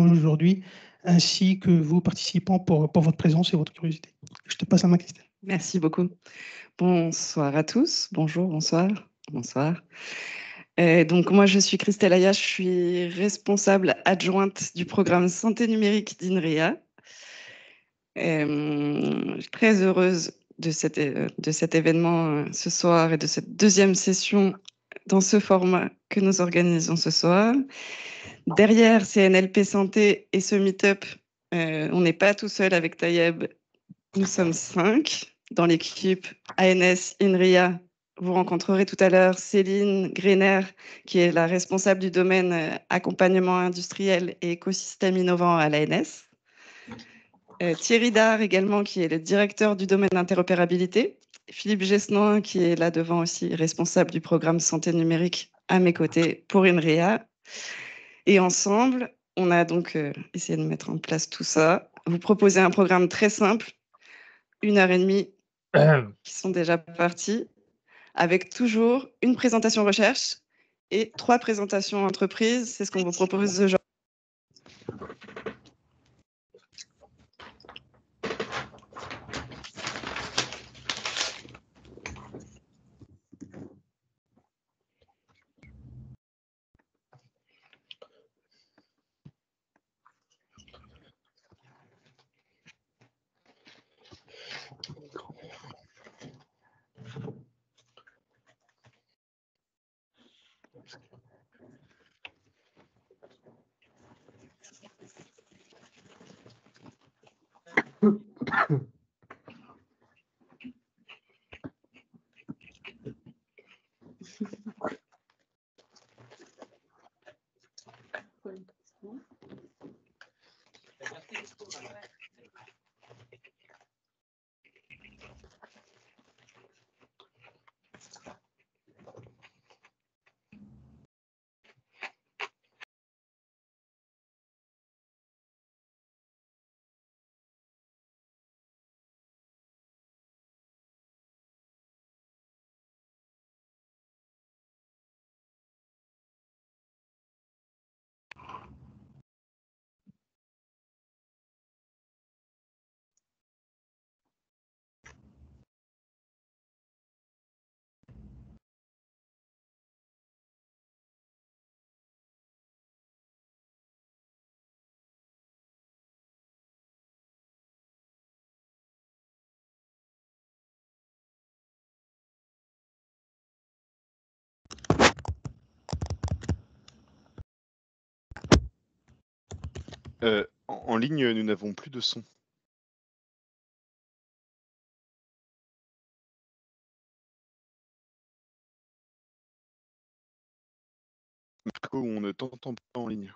aujourd'hui, ainsi que vous participants pour, pour votre présence et votre curiosité. Je te passe la main, Christelle. Merci beaucoup. Bonsoir à tous. Bonjour, bonsoir. Bonsoir. Donc moi, je suis Christelle Aya, je suis responsable adjointe du programme Santé numérique d'INRIA. Euh, très heureuse de cet, de cet événement euh, ce soir et de cette deuxième session dans ce format que nous organisons ce soir. Derrière CNLP Santé et ce meet-up, euh, on n'est pas tout seul avec Tayeb. Nous sommes cinq dans l'équipe ANS INRIA. Vous rencontrerez tout à l'heure Céline Greiner, qui est la responsable du domaine euh, accompagnement industriel et écosystème innovant à l'ANS. Euh, Thierry Dard également, qui est le directeur du domaine interopérabilité. Philippe Gesnoin, qui est là devant aussi, responsable du programme santé numérique à mes côtés pour INRIA. Et ensemble, on a donc euh, essayé de mettre en place tout ça. Vous proposez un programme très simple, une heure et demie, qui sont déjà partis, avec toujours une présentation recherche et trois présentations entreprises. C'est ce qu'on vous propose aujourd'hui. Euh, en, ligne, nous n'avons plus de son. Marco, on ne t'entend pas en ligne.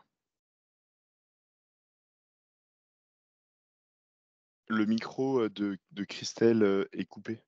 Le micro euh, de, de Christelle euh, est coupé.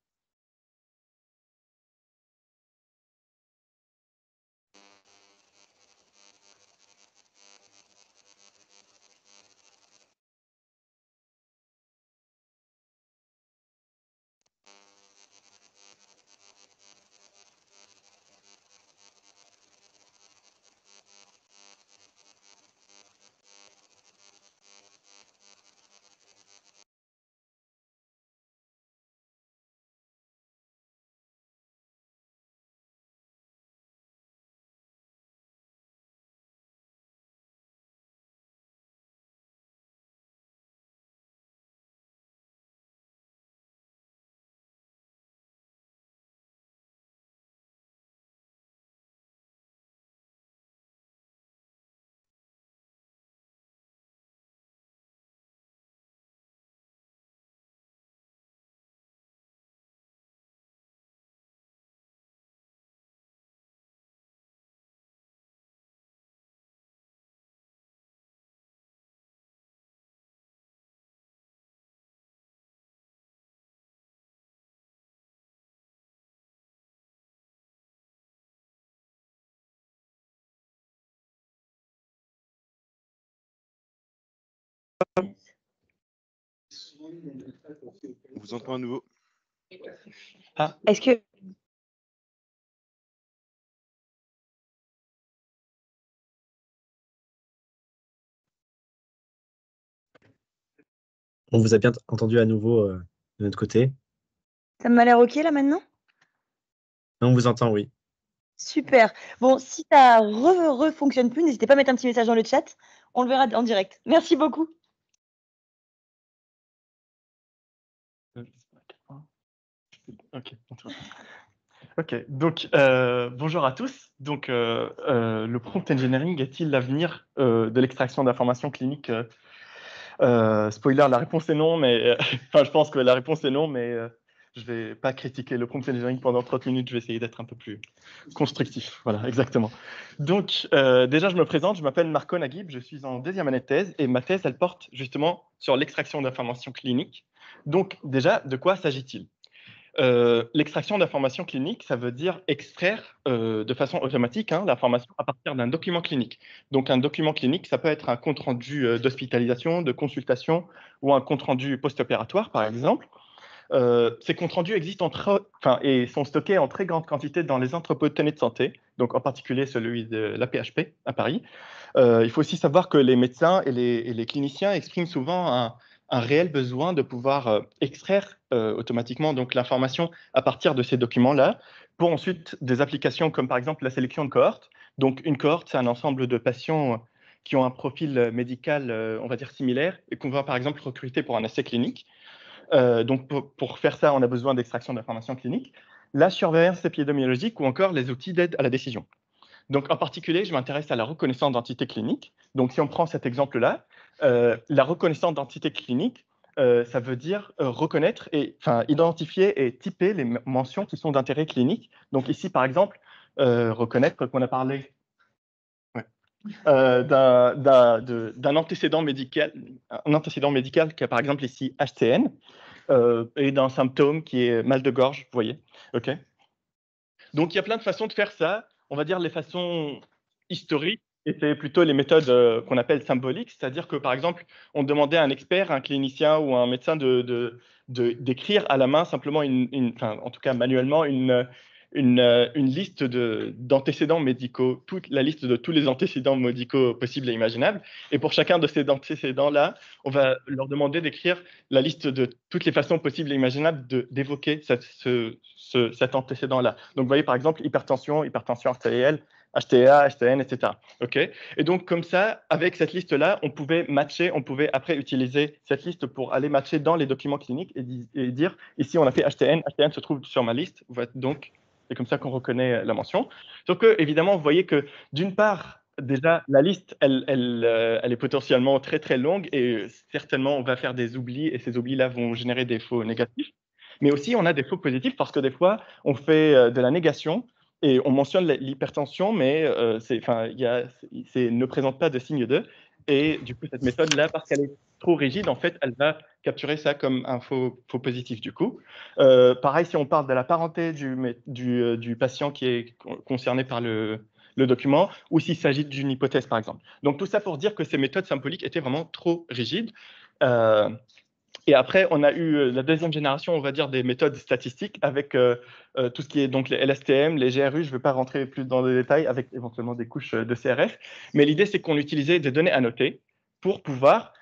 On vous entend à nouveau. Est-ce que On vous a bien entendu à nouveau euh, de notre côté. Ça m'a l'air OK là maintenant? On vous entend, oui. Super. Bon, si ça ne fonctionne plus, n'hésitez pas à mettre un petit message dans le chat. On le verra en direct. Merci beaucoup. Ok. Ok, donc euh, bonjour à tous. Donc, euh, euh, le prompt engineering est-il l'avenir de l'extraction d'informations cliniques Spoiler, la réponse est non, mais enfin, je pense que la réponse est non, mais je vais pas critiquer le prompt engineering pendant 30 minutes. Je vais essayer d'être un peu plus constructif. Voilà, exactement. Donc, déjà, je me présente. Je m'appelle Marco Naguib. Je suis en deuxième année de thèse et ma thèse, elle porte justement sur l'extraction d'informations cliniques. Donc, déjà, de quoi s'agit-il? Euh, l'extraction d'informations cliniques, ça veut dire extraire euh, de façon automatique hein, l'information à partir d'un document clinique. Donc un document clinique, ça peut être un compte-rendu euh, d'hospitalisation, de consultation ou un compte-rendu post-opératoire, par exemple. ces comptes rendus existent et sont stockés en très grande quantité dans les entrepôts de données de santé, donc en particulier celui de la PHP à Paris. il faut aussi savoir que les médecins et les, et les cliniciens expriment souvent un, un réel besoin de pouvoir euh, extraire euh, automatiquement donc l'information à partir de ces documents-là pour ensuite des applications comme par exemple la sélection de cohortes. Donc une cohorte, c'est un ensemble de patients qui ont un profil médical, euh, on va dire, similaire et qu'on va par exemple recruter pour un essai clinique. donc pour, faire ça, on a besoin d'extraction d'informations cliniques, la surveillance épidémiologique ou encore les outils d'aide à la décision. Donc en particulier, je m'intéresse à la reconnaissance d'entités cliniques. Donc si on prend cet exemple-là, euh, la reconnaissance d'entités cliniques, euh, ça veut dire euh, reconnaître et identifier et typer les mentions qui sont d'intérêt clinique. Donc ici, par exemple, reconnaître qu'on a parlé d'un antécédent médical, un antécédent médical qui a par exemple ici HTN et d'un symptôme qui est mal de gorge, vous voyez. Ok. Donc il y a plein de façons de faire ça. On va dire les façons historiques c'est plutôt les méthodes euh, qu'on appelle symboliques, c'est-à-dire que par exemple, on demandait à un expert, un clinicien ou un médecin de, d'écrire à la main simplement, une, en tout cas manuellement, une, euh, une liste d'antécédents médicaux, toute la liste de tous les antécédents médicaux possibles et imaginables. Et pour chacun de ces antécédents-là, on va leur demander d'écrire la liste de toutes les façons possibles et imaginables d'évoquer ce, cet antécédent-là. Donc, vous voyez par exemple hypertension, hypertension artérielle, HTA, HTN, etc. OK et donc, comme ça, avec cette liste-là, on pouvait matcher, on pouvait après utiliser cette liste pour aller matcher dans les documents cliniques et, dire ici, on a fait HTN, HTN se trouve sur ma liste. Donc, c'est comme ça qu'on reconnaît la mention. Sauf que, évidemment, vous voyez que d'une part, déjà, la liste, elle, elle, euh, est potentiellement très, très longue et certainement, on va faire des oublis et ces oublis-là vont générer des faux négatifs. Mais aussi, on a des faux positifs parce que des fois, on fait euh, de la négation et on mentionne l'hypertension, mais euh, enfin, ne présente pas de signe de. Et du coup, cette méthode-là, parce qu'elle est trop rigide, en fait, elle va capturer ça comme un faux, faux positif du coup. Euh, pareil, si on parle de la parenté du, du, euh, du patient qui est concerné par le, le document, ou s'il s'agit d'une hypothèse, par exemple. Donc tout ça pour dire que ces méthodes symboliques étaient vraiment trop rigides. Euh, et après, on a eu euh, la deuxième génération, on va dire, des méthodes statistiques avec euh, euh, tout ce qui est donc les LSTM, les GRU. Je ne vais pas rentrer plus dans les détails avec éventuellement des couches de CRF. Mais l'idée, c'est qu'on utilisait des données annotées pour pouvoir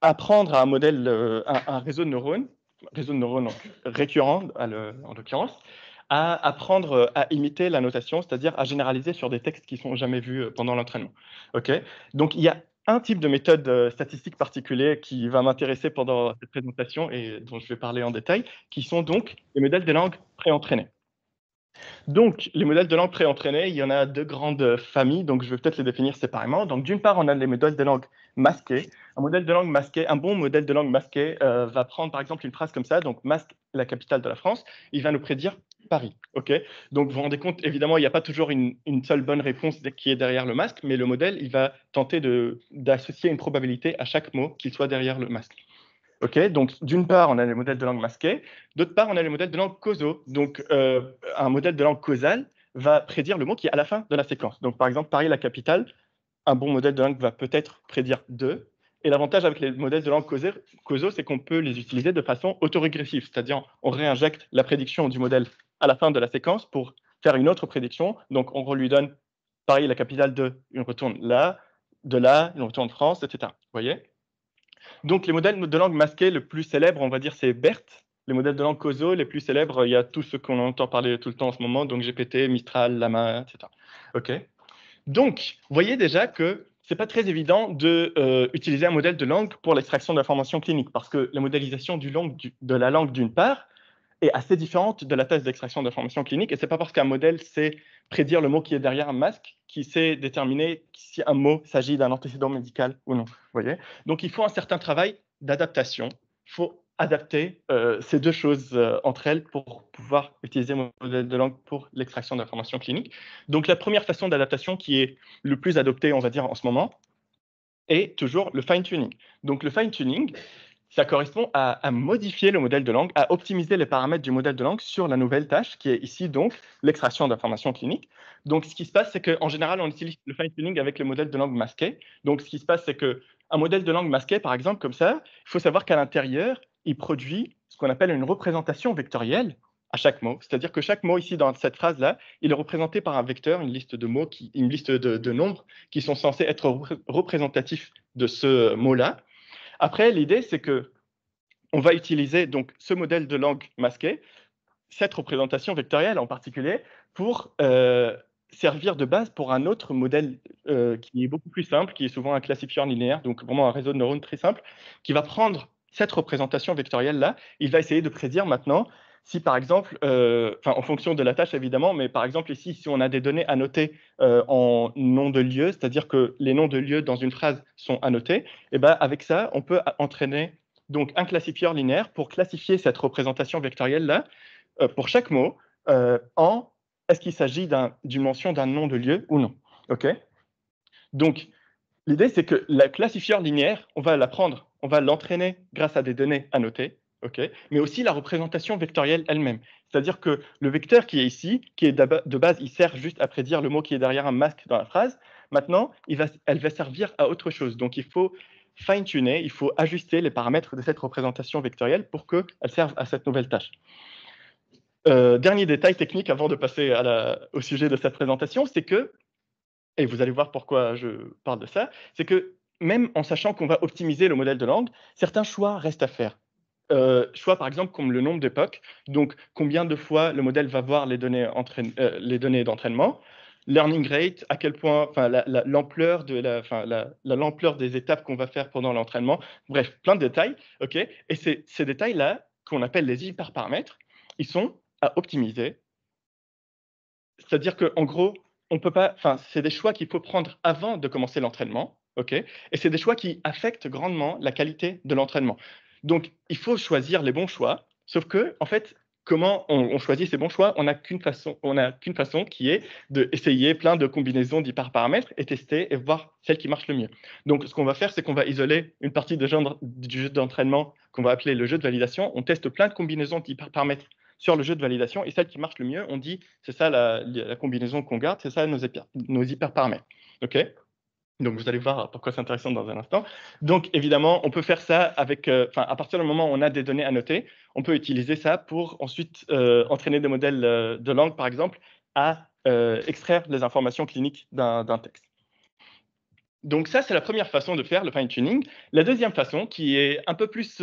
apprendre à un modèle, un, réseau de neurones, réseau de neurones récurrent en l'occurrence, à apprendre à imiter la notation, c'est-à-dire à généraliser sur des textes qui sont jamais vus pendant l'entraînement. Ok? Donc il y a un type de méthode euh, statistique particulier qui va m'intéresser pendant cette présentation et dont je vais parler en détail, qui sont donc les modèles de langue préentraînés. Donc, les modèles de langue préentraînés, il y en a deux grandes familles, donc je vais peut-être les définir séparément. Donc, d'une part, on a les modèles de langue masqués. Un modèle de langue un bon modèle de langue masqué euh, va prendre par exemple une phrase comme ça, donc masque la capitale de la France, il va nous prédire Paris. Donc vous vous rendez compte, évidemment, il n'y a pas toujours une, seule bonne réponse qui est derrière le masque, mais le modèle, il va tenter d'associer une probabilité à chaque mot qu'il soit derrière le masque. Donc d'une part, on a les modèles de langue masqués, d'autre part, on a les modèles de langue causaux. Donc euh, un modèle de langue causale va prédire le mot qui est à la fin de la séquence. Donc par exemple, Paris, la capitale, un bon modèle de langue va peut-être prédire 2, et l'avantage avec les modèles de langue causaux, c'est qu'on peut les utiliser de façon autorégressive, c'est-à-dire on réinjecte la prédiction du modèle à la fin de la séquence pour faire une autre prédiction. Donc, on lui donne, pareil, la capitale de, on retourne là, de là, on retourne France, etc. Vous voyez? Donc, les modèles de langue masqués le plus célèbre, on va dire, c'est BERT. Les modèles de langue causaux les plus célèbres, il y a tous ceux qu'on entend parler tout le temps en ce moment, donc GPT, Mistral, Lama, etc. OK? Donc, vous voyez déjà que c'est pas très évident de euh, utiliser un modèle de langue pour l'extraction d'informations cliniques, parce que la modélisation de la langue, d'une part, est assez différente de la thèse d'extraction d'informations cliniques. Et c'est pas parce qu'un modèle sait prédire le mot qui est derrière un masque qui sait déterminer si un mot s'agit d'un antécédent médical ou non. Donc il faut un certain travail d'adaptation. Il faut adapter euh, ces deux choses euh, entre elles pour pouvoir utiliser un modèle de langue pour l'extraction d'informations cliniques. Donc la première façon d'adaptation qui est le plus adoptée, on va dire, en ce moment, est toujours le fine-tuning. Donc le fine-tuning, ça correspond à, modifier le modèle de langue, à optimiser les paramètres du modèle de langue sur la nouvelle tâche, qui est ici donc l'extraction d'informations cliniques. Donc, ce qui se passe, c'est qu'en général, on utilise le fine-tuning avec le modèle de langue masqué. Donc, ce qui se passe, c'est qu'un modèle de langue masqué, par exemple, comme ça, il faut savoir qu'à l'intérieur, il produit ce qu'on appelle une représentation vectorielle à chaque mot. C'est-à-dire que chaque mot ici dans cette phrase-là, il est représenté par un vecteur, une liste de mots, qui, une liste de, nombres qui sont censés être représentatifs de ce mot-là. Après, l'idée, c'est que on va utiliser donc ce modèle de langue masqué, cette représentation vectorielle en particulier, pour euh, servir de base pour un autre modèle euh, qui est beaucoup plus simple, qui est souvent un classifieur linéaire, donc vraiment un réseau de neurones très simple, qui va prendre cette représentation vectorielle-là, il va essayer de prédire maintenant si par exemple, euh, en fonction de la tâche évidemment, mais par exemple ici, si on a des données annotées euh, en nom de lieu, c'est-à-dire que les noms de lieu dans une phrase sont annotés, et eh ben avec ça, on peut entraîner donc un classifieur linéaire pour classifier cette représentation vectorielle là euh, pour chaque mot en est-ce qu'il s'agit d'une mention d'un nom de lieu ou non. Ok? Donc l'idée c'est que la classifieur linéaire, on va l'apprendre, on va l'entraîner grâce à des données annotées mais aussi la représentation vectorielle elle-même. C'est-à-dire que le vecteur qui est ici, qui est de base, il sert juste à prédire le mot qui est derrière un masque dans la phrase. Maintenant, elle va servir à autre chose. Donc, il faut fine-tuner, il faut ajuster les paramètres de cette représentation vectorielle pour qu'elle serve à cette nouvelle tâche. Euh, dernier détail technique avant de passer au sujet de cette présentation, c'est que, et vous allez voir pourquoi je parle de ça, c'est que même en sachant qu'on va optimiser le modèle de langue, certains choix restent à faire. Euh, choix, par exemple, comme le nombre d'époques. Donc, combien de fois le modèle va voir les données, euh, d'entraînement. Learning rate, à quel point, l'ampleur l'ampleur des étapes qu'on va faire pendant l'entraînement. Bref, plein de détails. OK Et ces, ces détails-là, qu'on appelle les hyperparamètres, ils sont à optimiser. C'est-à-dire qu'en gros, on peut pas, enfin, c'est des choix qu'il faut prendre avant de commencer l'entraînement. OK Et c'est des choix qui affectent grandement la qualité de l'entraînement. Donc, il faut choisir les bons choix. Sauf que, en fait, comment on, choisit ces bons choix? On n'a qu'une façon, façon qui est d'essayer plein de combinaisons d'hyperparamètres et tester et voir celle qui marche le mieux. Donc, ce qu'on va faire, c'est qu'on va isoler une partie du jeu d'entraînement qu'on va appeler le jeu de validation. On teste plein de combinaisons d'hyperparamètres sur le jeu de validation et celle qui marche le mieux, on dit c'est ça la, combinaison qu'on garde, c'est ça nos, nos hyperparamètres. OK? Donc, vous allez voir pourquoi c'est intéressant dans un instant. Donc, évidemment, on peut faire ça avec, euh, à partir du moment où on a des données annotées, on peut utiliser ça pour ensuite euh, entraîner des modèles euh, de langue, par exemple, à extraire les informations cliniques d'un texte. Donc, ça, c'est la première façon de faire le fine-tuning. La deuxième façon, qui est un peu plus,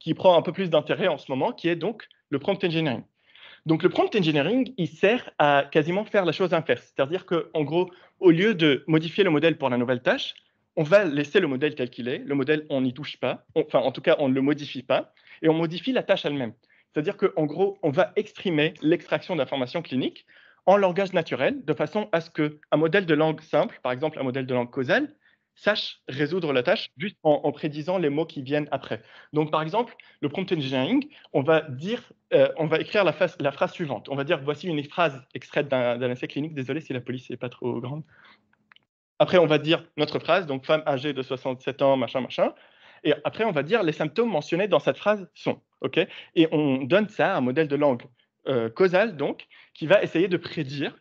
qui prend un peu plus d'intérêt en ce moment, qui est donc le prompt engineering. Donc le prompt engineering, il sert à quasiment faire la chose inverse. C'est-à-dire qu'en gros, au lieu de modifier le modèle pour la nouvelle tâche, on va laisser le modèle tel qu'il est. Le modèle, on n'y touche pas. Enfin, en tout cas, on ne le modifie pas. Et on modifie la tâche elle-même. C'est-à-dire qu'en gros, on va exprimer l'extraction d'informations cliniques en langage naturel, de façon à ce qu'un modèle de langue simple, par exemple un modèle de langue causale, sache résoudre la tâche juste en, prédisant les mots qui viennent après. Donc, par exemple, le prompt engineering, on va dire, euh, on va écrire la, phrase suivante. On va dire voici une phrase extraite d'un essai clinique. Désolé si la police n'est pas trop grande. Après, on va dire notre phrase, donc femme âgée de 67 ans, machin, machin. Et après, on va dire les symptômes mentionnés dans cette phrase sont. ok? Et on donne ça à un modèle de langue euh, causal, donc, qui va essayer de prédire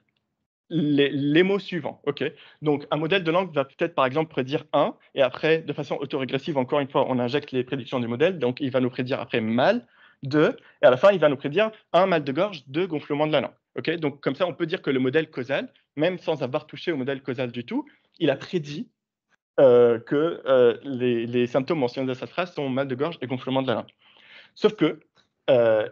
les, mots suivants. Donc, un modèle de langue va peut-être, par exemple, prédire un, et après, de façon autorégressive, encore une fois, on injecte les prédictions du modèle. Donc, il va nous prédire après mal, deux, et à la fin, il va nous prédire un mal de gorge, deux gonflements de la langue. Donc, comme ça, on peut dire que le modèle causal, même sans avoir touché au modèle causal du tout, il a prédit euh, que euh, les, symptômes mentionnés dans cette phrase sont mal de gorge et gonflement de la langue. Sauf que euh,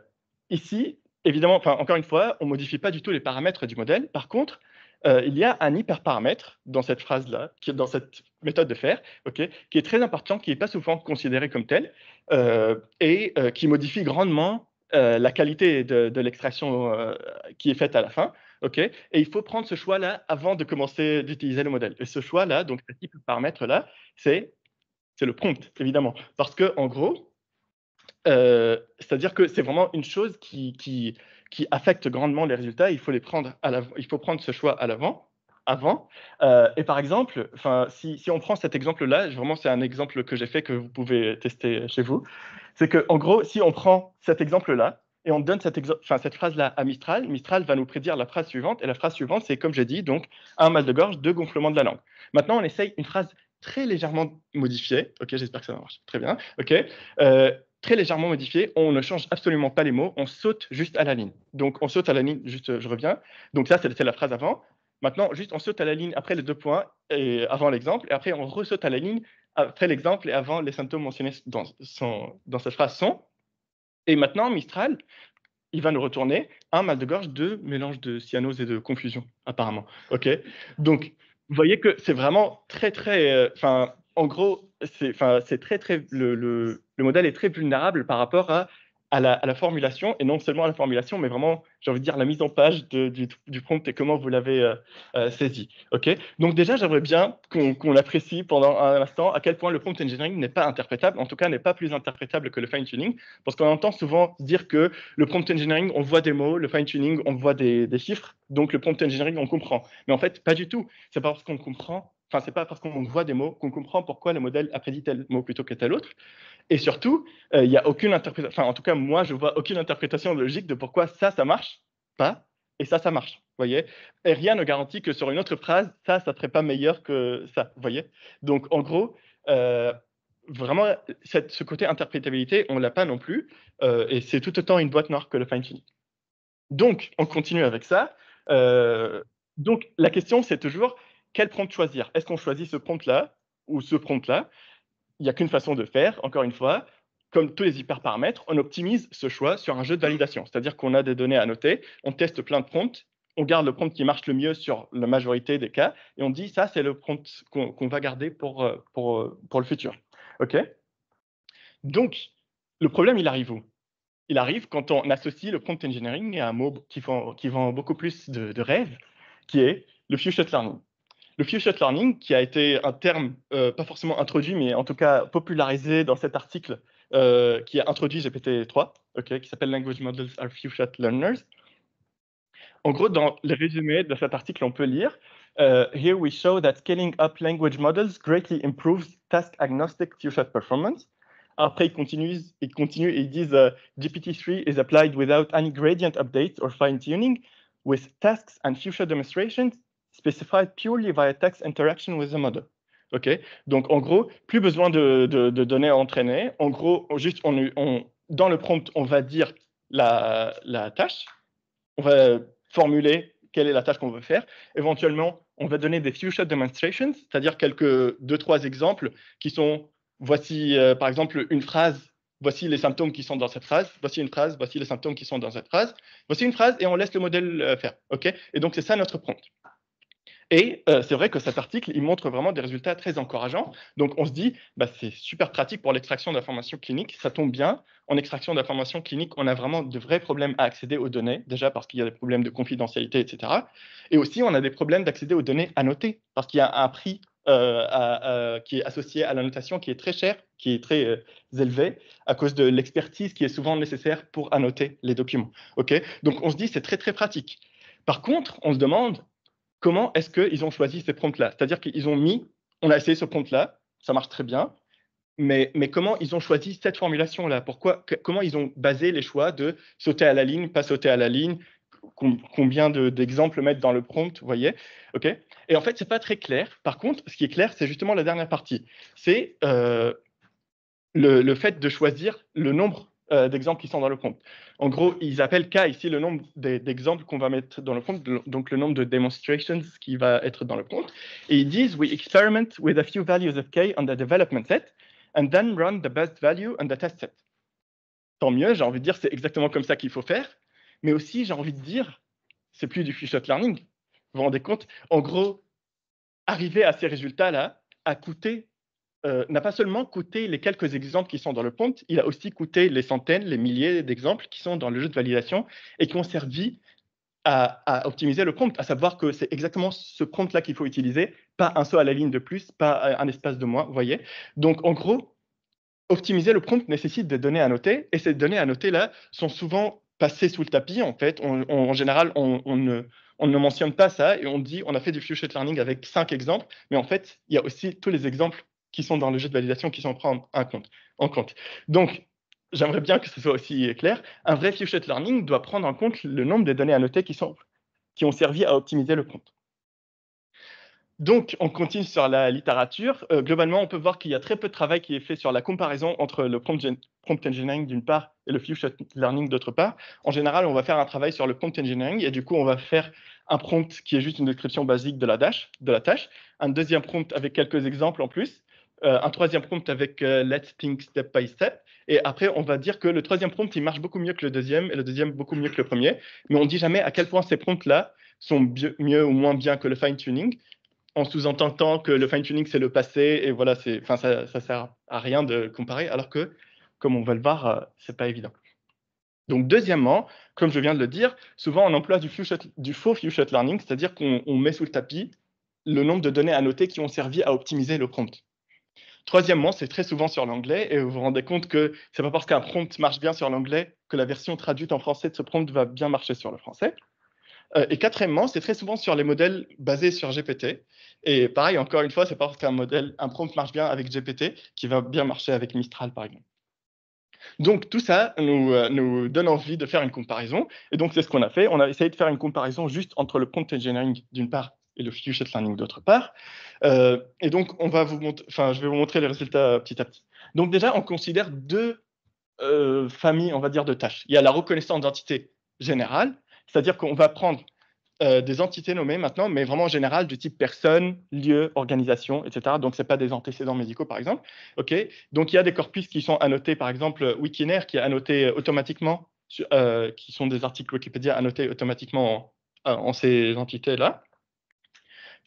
ici, évidemment, encore une fois, on ne modifie pas du tout les paramètres du modèle. Par contre, euh, il y a un hyperparamètre dans cette phrase-là, dans cette méthode de faire, ok, qui est très important, qui n'est pas souvent considéré comme tel, euh, et euh, qui modifie grandement la qualité de, de l'extraction qui est faite à la fin. ok et il faut prendre ce choix-là avant de commencer d'utiliser le modèle. Et ce choix-là, donc ce hyperparamètre-là, c'est c'est le prompt, évidemment. Parce que en gros, c'est-à-dire que c'est vraiment une chose qui, qui affecte grandement les résultats. Il faut les prendre. Il faut prendre ce choix à l'avant. Avant. Euh, et par exemple, si, si on prend cet exemple-là, vraiment c'est un exemple que j'ai fait que vous pouvez tester chez vous. C'est que en gros, si on prend cet exemple-là et on donne cette phrase-là à Mistral, Mistral va nous prédire la phrase suivante. Et la phrase suivante, c'est comme j'ai dit, donc un mal de gorge, deux gonflements de la langue. Maintenant, on essaye une phrase très légèrement modifiée. Ok, j'espère que ça marche. Très bien. Ok. Euh, très légèrement modifiée. On ne change absolument pas les mots. On saute juste à la ligne. Donc, on saute à la ligne. Juste, je reviens. Donc ça, c'est la phrase avant. Maintenant, juste on saute à la ligne après les deux points et avant l'exemple, et après on ressaute à la ligne après l'exemple et avant les symptômes mentionnés dans, dans cette phrase sont. Et maintenant, Mistral, il va nous retourner un mal de gorge, deux mélange de cyanose et de confusion, apparemment. OK? Donc, vous voyez que c'est vraiment très, très. euh, en gros, c'est très, très. Le, le- le modèle est très vulnérable par rapport à, à, la, formulation, et non seulement à la formulation, mais vraiment, j'ai envie de dire, la mise en page de- du, prompt et comment vous l'avez euh, euh, saisi. OK? Donc, déjà, j'aimerais bien qu'on qu'on apprécie pendant un instant à quel point le prompt engineering n'est pas interprétable, en tout cas, n'est pas plus interprétable que le fine-tuning, parce qu'on entend souvent dire que le prompt engineering, on voit des mots, le fine-tuning, on voit des, des chiffres, donc le prompt engineering, on comprend. Mais en fait, pas du tout. C'est pas parce qu'on comprend, enfin, c'est pas parce qu'on voit des mots qu'on comprend pourquoi le modèle a prédit tel mot plutôt que tel autre. Et surtout, euh, il y a aucune interprétation, enfin, en tout cas, moi, je vois aucune interprétation logique de pourquoi ça, ça marche pas et ça, ça marche. Voyez Et rien ne garantit que sur une autre phrase, ça, ça serait pas meilleur que ça. Voyez Donc, en gros, euh, vraiment, ce côté interprétabilité, on l'a pas non plus. euh, et c'est tout autant une boîte noire que le fine-tuning. Donc, on continue avec ça. Euh, donc, la question, c'est toujours quel prompt choisir? Est-ce qu'on choisit ce prompt-là ou ce prompt-là? Il n'y a qu'une façon de faire, encore une fois. Comme tous les hyperparamètres, on optimise ce choix sur un jeu de validation. C'est-à-dire qu'on a des données à noter, on teste plein de prompts, on garde le prompt qui marche le mieux sur la majorité des cas, et on dit ça, c'est le prompt qu'on va garder pour, euh, pour, euh, pour le futur. OK? Donc, le problème, il arrive où? Il arrive quand on associe le prompt engineering à un mot qui vend, beaucoup plus de, de rêve, qui est le few shot learning. Le shot learning, qui a été un terme euh, pas forcément introduit, mais en tout cas popularisé dans cet article euh, qui a introduit GPT-3, ok, qui s'appelle Language Models are Shot Learners. En gros, dans le résumé de cet article, on peut lire euh, Here we show that scaling up language models greatly improves task agnostic few shot performance. Après, ils continuent, ils continuent et ils disent euh, GPT-3 is applied without any gradient updates or fine-tuning, with tasks and future demonstrations specified purely via text interaction with the model. OK? Donc, en gros, plus besoin de, données à entraîner. En gros, juste, dans le prompt, on va dire la, la tâche, on va formuler quelle est la tâche qu'on veut faire. Éventuellement, on va donner des few shot demonstrations, c'est-à-dire quelques deux, trois exemples qui sont voici euh, par exemple une phrase, voici les symptômes qui sont dans cette phrase, voici une phrase, voici les symptômes qui sont dans cette phrase, voici une phrase et on laisse le modèle euh, faire. OK? Et donc c'est ça notre prompt. Et euh, c'est vrai que cet article, il montre vraiment des résultats très encourageants. Donc on se dit, bah, c'est super pratique pour l'extraction d'informations cliniques, ça tombe bien. En extraction d'informations cliniques, on a vraiment de vrais problèmes à accéder aux données, déjà parce qu'il y a des problèmes de confidentialité, etc. Et aussi, on a des problèmes d'accéder aux données annotées, parce qu'il y a un prix euh, qui est associé à la notation qui est très cher, qui est très euh, élevé, à cause de l'expertise qui est souvent nécessaire pour annoter les documents. OK? Donc on se dit, c'est très, très pratique. Par contre, on se demande, comment est-ce qu'ils ont choisi ces prompts-là? C'est-à-dire qu'ils ont mis, on a essayé ce prompt-là, ça marche très bien, mais, mais comment ils ont choisi cette formulation-là? Pourquoi Comment ils ont basé les choix de sauter à la ligne, pas sauter à la ligne Com- Combien de- d'exemples mettre dans le prompt Vous voyez? Ok? Et en fait, c'est pas très clair. Par contre, ce qui est clair, c'est justement la dernière partie. C'est euh, le fait de choisir le nombre euh, d'exemples qui sont dans le prompt. En gros, ils appellent K ici le nombre d'exemples qu'on va mettre dans le prompt, donc le nombre de demonstrations qui va être dans le prompt. Et ils disent, we experiment with a few values of K on the development set, and then run the best value on the test set. Tant mieux, j'ai envie de dire, c'est exactement comme ça qu'il faut faire. Mais aussi, j'ai envie de dire, c'est plus du few-shot learning. Vous vous rendez compte? En gros, arriver à ces résultats-là a coûté euh, n'a pas seulement coûté les quelques exemples qui sont dans le prompt, il a aussi coûté les centaines, les milliers d'exemples qui sont dans le jeu de validation et qui ont servi à, optimiser le prompt, à savoir que c'est exactement ce prompt-là qu'il faut utiliser, pas un saut à la ligne de plus, pas un espace de moins, vous voyez. Donc, en gros, optimiser le prompt nécessite des données à noter, et ces données à noter-là sont souvent passées sous le tapis, en fait. En général, on, ne, on ne mentionne pas ça, et on dit on a fait du few-shot learning avec cinq exemples, mais en fait, il y a aussi tous les exemples qui sont dans le jeu de validation qui sont pris en, compte, en compte. Donc, j'aimerais bien que ce soit aussi clair. Un vrai few-shot learning doit prendre en compte le nombre de données à noter qui, sont, qui ont servi à optimiser le prompt. Donc, on continue sur la littérature. Euh, globalement, on peut voir qu'il y a très peu de travail qui est fait sur la comparaison entre le prompt, prompt engineering d'une part et le few-shot learning d'autre part. En général, on va faire un travail sur le prompt engineering et du coup, on va faire un prompt qui est juste une description basique de la tâche, un deuxième prompt avec quelques exemples en plus, euh, un troisième prompt avec euh, let's think step by step, et après, on va dire que le troisième prompt, il marche beaucoup mieux que le deuxième et le deuxième beaucoup mieux que le premier, mais on ne dit jamais à quel point ces prompts-là sont mieux, ou moins bien que le fine-tuning en sous-entendant que le fine-tuning, c'est le passé, et voilà, ça ne sert à rien de comparer, alors que, comme on va le voir, euh, c'est pas évident. Donc, deuxièmement, comme je viens de le dire, souvent on emploie du, du faux few-shot learning, c'est-à-dire qu'on on met sous le tapis le nombre de données à noter qui ont servi à optimiser le prompt. Troisièmement, c'est très souvent sur l'anglais, et vous vous rendez compte que c'est pas parce qu'un prompt marche bien sur l'anglais que la version traduite en français de ce prompt va bien marcher sur le français. Euh, et quatrièmement, c'est très souvent sur les modèles basés sur GPT. Et pareil, encore une fois, c'est pas parce qu'un modèle, un prompt marche bien avec GPT qui va bien marcher avec Mistral, par exemple. Donc tout ça nous, euh, nous donne envie de faire une comparaison. Et donc c'est ce qu'on a fait. On a essayé de faire une comparaison juste entre le prompt engineering d'une part et le few-shot learning d'autre part. Euh, et donc on va vous enfin je vais vous montrer les résultats euh, petit à petit. Donc déjà on considère deux euh, familles, on va dire, de tâches. Il y a la reconnaissance d'entité générale, c'est-à-dire qu'on va prendre des entités nommées maintenant, mais vraiment en général du type personne, lieu, organisation, etc. Donc, ce n'est pas des antécédents médicaux, par exemple. OK Donc, il y a des corpus qui sont annotés, par exemple, Wikinaire, qui est annoté automatiquement, qui sont des articles Wikipédia annotés automatiquement en, en ces entités-là.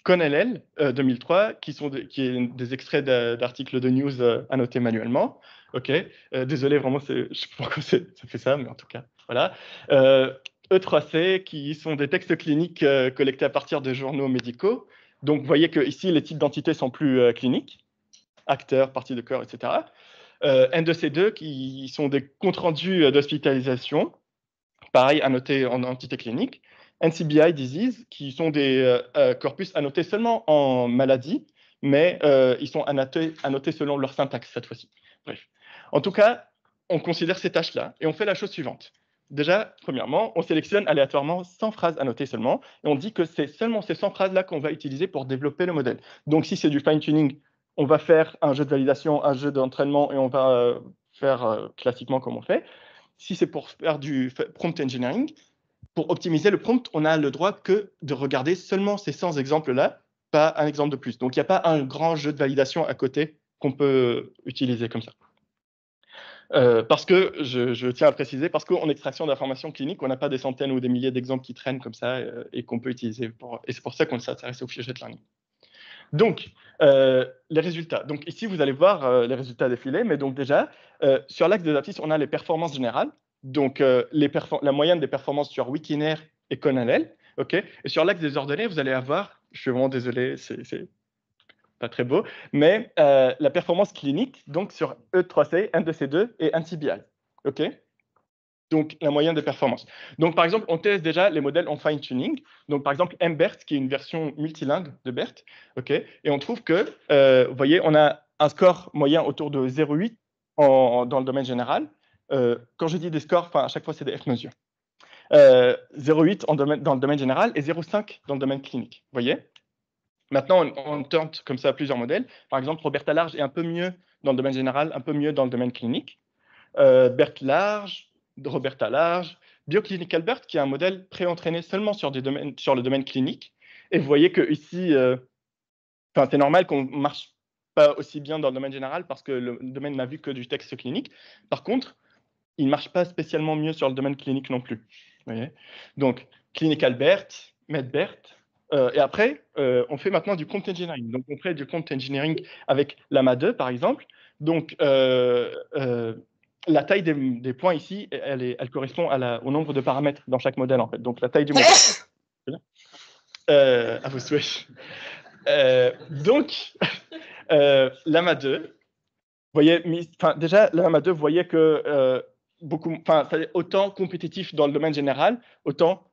ConLL euh, 2003, qui sont qui est des extraits d'articles de news euh, annotés manuellement. OK Euh, Désolé, vraiment, je sais pas pourquoi ça fait ça, mais en tout cas, voilà. Euh, E3C, qui sont des textes cliniques collectés à partir de journaux médicaux. Donc, vous voyez que ici, les types d'entités sont plus cliniques, acteurs, parties de corps, etc. Euh, N2C2, qui sont des comptes rendus d'hospitalisation, pareil, annotés en entité clinique. NCBI disease, qui sont des euh, euh, corpus annotés seulement en maladie, mais euh, ils sont annotés, selon leur syntaxe cette fois-ci. Bref. En tout cas, on considère ces tâches-là et on fait la chose suivante. Déjà, premièrement, on sélectionne aléatoirement 100 phrases annotées seulement, et on dit que c'est seulement ces 100 phrases-là qu'on va utiliser pour développer le modèle. Donc, si c'est du fine-tuning, on va faire un jeu de validation, un jeu d'entraînement, et on va faire classiquement comme on fait. Si c'est pour faire du prompt engineering, pour optimiser le prompt, on a le droit que de regarder seulement ces 100 exemples-là, pas un exemple de plus. Donc, il n'y a pas un grand jeu de validation à côté qu'on peut utiliser comme ça. Euh, parce que, je, tiens à préciser, parce qu'en extraction d'informations cliniques, on n'a pas des centaines ou des milliers d'exemples qui traînent comme ça euh, et qu'on peut utiliser. Et c'est pour ça qu'on s'intéresse au fichier learning. Donc, euh, les résultats. Donc, ici, vous allez voir les résultats défiler, mais donc déjà, sur l'axe des abscisses, on a les performances générales. Donc, euh, les la moyenne des performances sur Wikinaire et Conalel. ok? Et sur l'axe des ordonnées, vous allez avoir, je suis vraiment désolé, c'est pas très beau, mais euh, la performance clinique, donc sur E E3C, N2C2 et NCBI. OK? Donc, la moyenne des performances. Donc, par exemple, on teste déjà les modèles en fine-tuning. Donc, par exemple, MBERT, qui est une version multilingue de BERT. OK? Et on trouve que, euh, vous voyez, on a un score moyen autour de 0,8 en- dans le domaine général. Euh, quand je dis des scores, à chaque fois, c'est des F-mesures. Euh, 0,8 en domaine- dans le domaine général et 0,5 dans le domaine clinique. Vous voyez? Maintenant, on, on tente comme ça plusieurs modèles. Par exemple, Roberta Large est un peu mieux dans le domaine général, un peu mieux dans le domaine clinique. euh, BERT large, Roberta large, Bioclinical BERT, qui est un modèle pré-entraîné seulement sur, le domaine clinique. Et vous voyez que ici, euh, c'est normal qu'on marche pas aussi bien dans le domaine général parce que le domaine n'a vu que du texte clinique. Par contre, il ne marche pas spécialement mieux sur le domaine clinique non plus. Voyez? Donc, Clinical BERT, MedBERT, euh, et après, euh, on fait maintenant du prompt engineering. Donc, on fait du prompt engineering avec l'AMA 2, par exemple. Donc, euh, la taille des, points ici, elle, est, elle correspond à la, au nombre de paramètres dans chaque modèle, en fait. Donc, la taille du modèle. à vos souhaits. donc, l'AMA 2, voyez, déjà, l'AMA 2, vous voyez que beaucoup, autant compétitif dans le domaine général, autant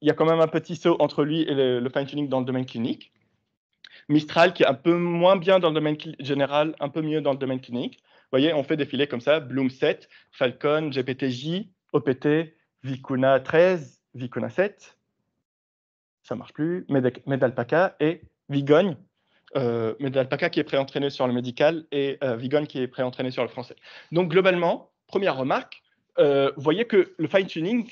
il y a quand même un petit saut entre lui et le, fine-tuning dans le domaine clinique. Mistral qui est un peu moins bien dans le domaine général, un peu mieux dans le domaine clinique. Vous voyez, on fait défiler comme ça Bloom 7, Falcon, GPTJ, OPT, Vicuna 13, Vicuna 7, ça marche plus, Medalpaca et Vigogne. Euh, Medalpaca qui est pré-entraîné sur le médical et euh, Vigogne qui est pré-entraîné sur le français. Donc globalement, première remarque, euh, vous voyez que le fine-tuning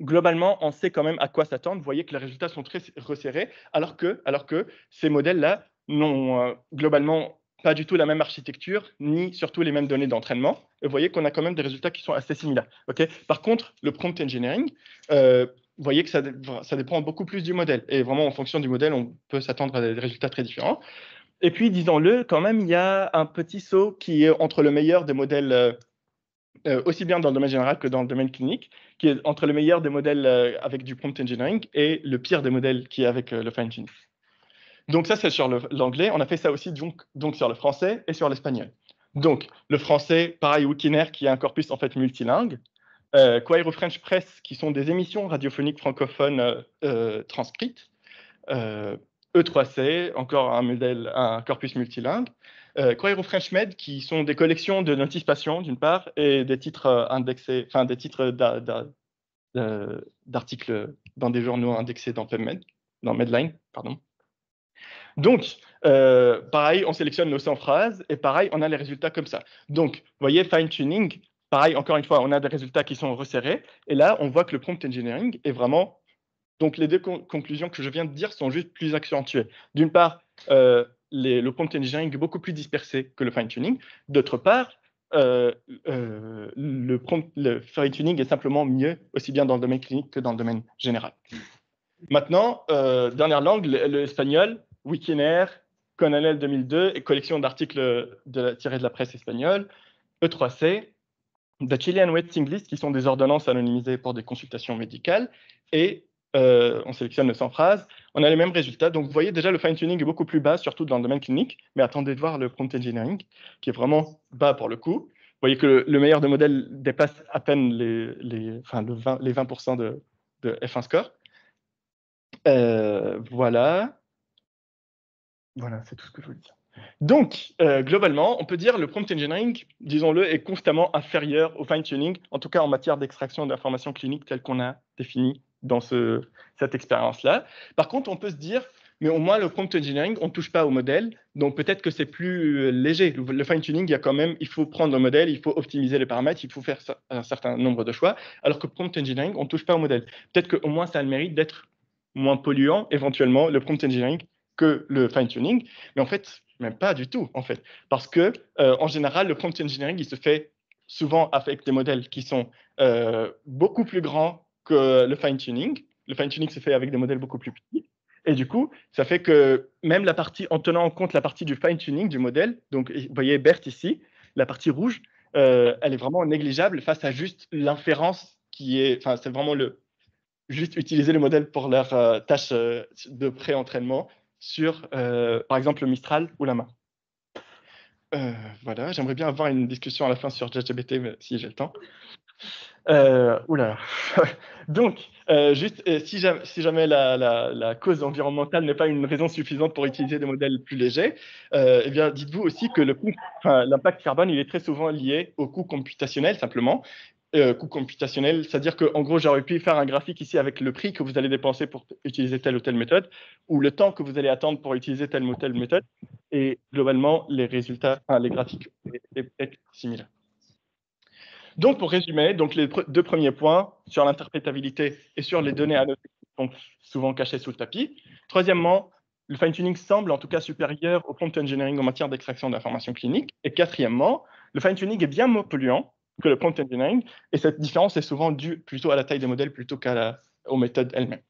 globalement, on sait quand même à quoi s'attendre. Vous voyez que les résultats sont très resserrés, alors que, alors que ces modèles-là n'ont euh, globalement pas du tout la même architecture, ni surtout les mêmes données d'entraînement. Vous voyez qu'on a quand même des résultats qui sont assez similaires. Par contre, le prompt engineering, euh, vous voyez que ça, ça, dépend beaucoup plus du modèle. Et vraiment, en fonction du modèle, on peut s'attendre à des résultats très différents. Et puis, disons-le, quand même, il y a un petit saut qui est entre le meilleur des modèles euh, aussi bien dans le domaine général que dans le domaine clinique, qui est entre le meilleur des modèles euh, avec du prompt engineering et le pire des modèles qui est avec euh, le fine-tuning. Donc ça, c'est sur l'anglais. On a fait ça aussi donc, donc sur le français et sur l'espagnol. Donc, le français, pareil, Wikinaire, qui est un corpus en fait multilingue. Euh, French Press, qui sont des émissions radiophoniques francophones transcrites. E3C, encore un modèle, un corpus multilingue euh, French Med, qui sont des collections de notifications d'une part et des titres euh, indexés, enfin des titres d'articles dans des journaux indexés dans PubMed, dans Medline, pardon. Donc, euh, pareil, on sélectionne nos 100 phrases et pareil, on a les résultats comme ça. Donc, vous voyez, fine tuning, pareil, encore une fois, on a des résultats qui sont resserrés et là, on voit que le prompt engineering est vraiment. Donc, les deux conclusions que je viens de dire sont juste plus accentuées. D'une part, euh, le prompt engineering beaucoup plus dispersé que le fine-tuning. D'autre part, euh, euh, le, fine-tuning est simplement mieux, aussi bien dans le domaine clinique que dans le domaine général. Maintenant, euh, dernière langue, l'espagnol, Wikinaire, Conanel 2002 et collection d'articles tirés de la presse espagnole, E3C, The Chilean Waiting List, qui sont des ordonnances anonymisées pour des consultations médicales, et on sélectionne le 100 phrases, on a les mêmes résultats. Donc, vous voyez déjà, le fine-tuning est beaucoup plus bas, surtout dans le domaine clinique. Mais attendez de voir le prompt engineering, qui est vraiment bas pour le coup. Vous voyez que le, meilleur des modèles dépasse à peine les, enfin, le 20, les 20% de, de, F1 score. Euh, voilà. Voilà, c'est tout ce que je voulais dire. Donc, euh, globalement, on peut dire le prompt engineering, disons-le, est constamment inférieur au fine-tuning, en tout cas en matière d'extraction d'informations cliniques telles qu'on a définies dans ce, cette expérience-là. Par contre, on peut se dire, mais au moins le prompt engineering, on ne touche pas au modèle, donc peut-être que c'est plus euh, léger. Le fine-tuning, il y a quand même, il faut prendre le modèle, il faut optimiser les paramètres, il faut faire un certain nombre de choix, alors que prompt engineering, on ne touche pas au modèle. Peut-être qu'au moins ça a le mérite d'être moins polluant, éventuellement, le prompt engineering, que le fine-tuning, mais en fait, même pas du tout, en fait, parce que euh, en général, le prompt engineering, il se fait souvent avec des modèles qui sont euh, beaucoup plus grands que le fine-tuning. Le fine-tuning se fait avec des modèles beaucoup plus petits. Et du coup, ça fait que même la partie, en tenant en compte la partie du fine-tuning du modèle, donc vous voyez Bert ici, la partie rouge, euh, elle est vraiment négligeable face à juste l'inférence qui est, enfin, c'est vraiment le, juste utiliser le modèle pour leur euh, tâche euh, de pré-entraînement sur, par exemple, le Mistral ou la main. voilà, j'aimerais bien avoir une discussion à la fin sur JGBT, si j'ai le temps. Euh. Donc, euh, juste, euh, si jamais, la, cause environnementale n'est pas une raison suffisante pour utiliser des modèles plus légers, euh, eh bien, dites-vous aussi que l'impact carbone, il est très souvent lié au coût computationnel, simplement. Coût computationnel, c'est-à-dire qu'en gros, j'aurais pu faire un graphique ici avec le prix que vous allez dépenser pour utiliser telle ou telle méthode, ou le temps que vous allez attendre pour utiliser telle ou telle méthode, et globalement, les résultats, les graphiques est similaires. Donc, pour résumer, donc les deux premiers points sur l'interprétabilité et sur les données qui sont souvent cachées sous le tapis. Troisièmement, le fine-tuning semble en tout cas supérieur au prompt engineering en matière d'extraction d'informations cliniques. Et quatrièmement, le fine-tuning est bien moins polluant que le prompt engineering, et cette différence est souvent due plutôt à la taille des modèles plutôt qu'à la- aux méthodes elles-mêmes.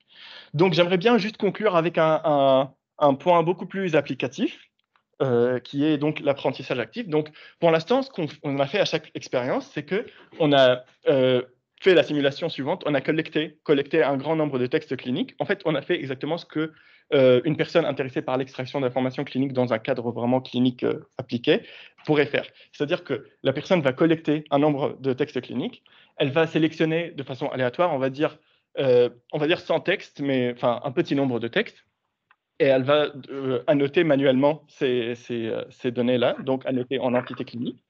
Donc, j'aimerais bien juste conclure avec un- un point beaucoup plus applicatif, euh, qui est donc l'apprentissage actif. Donc, pour l'instant, ce qu'on on a fait à chaque expérience, c'est que on a euh, fait la simulation suivante. On a collecté, collecté un grand nombre de textes cliniques. En fait, on a fait exactement ce que euh, une personne intéressée par l'extraction d'informations cliniques dans un cadre vraiment clinique euh, appliqué pourrait faire. C'est-à-dire que la personne va collecter un nombre de textes cliniques. Elle va sélectionner de façon aléatoire, on va dire, on va dire 100 textes, mais enfin un petit nombre de textes et elle va euh, annoter manuellement euh, ces données-là, donc annoter en entité clinique.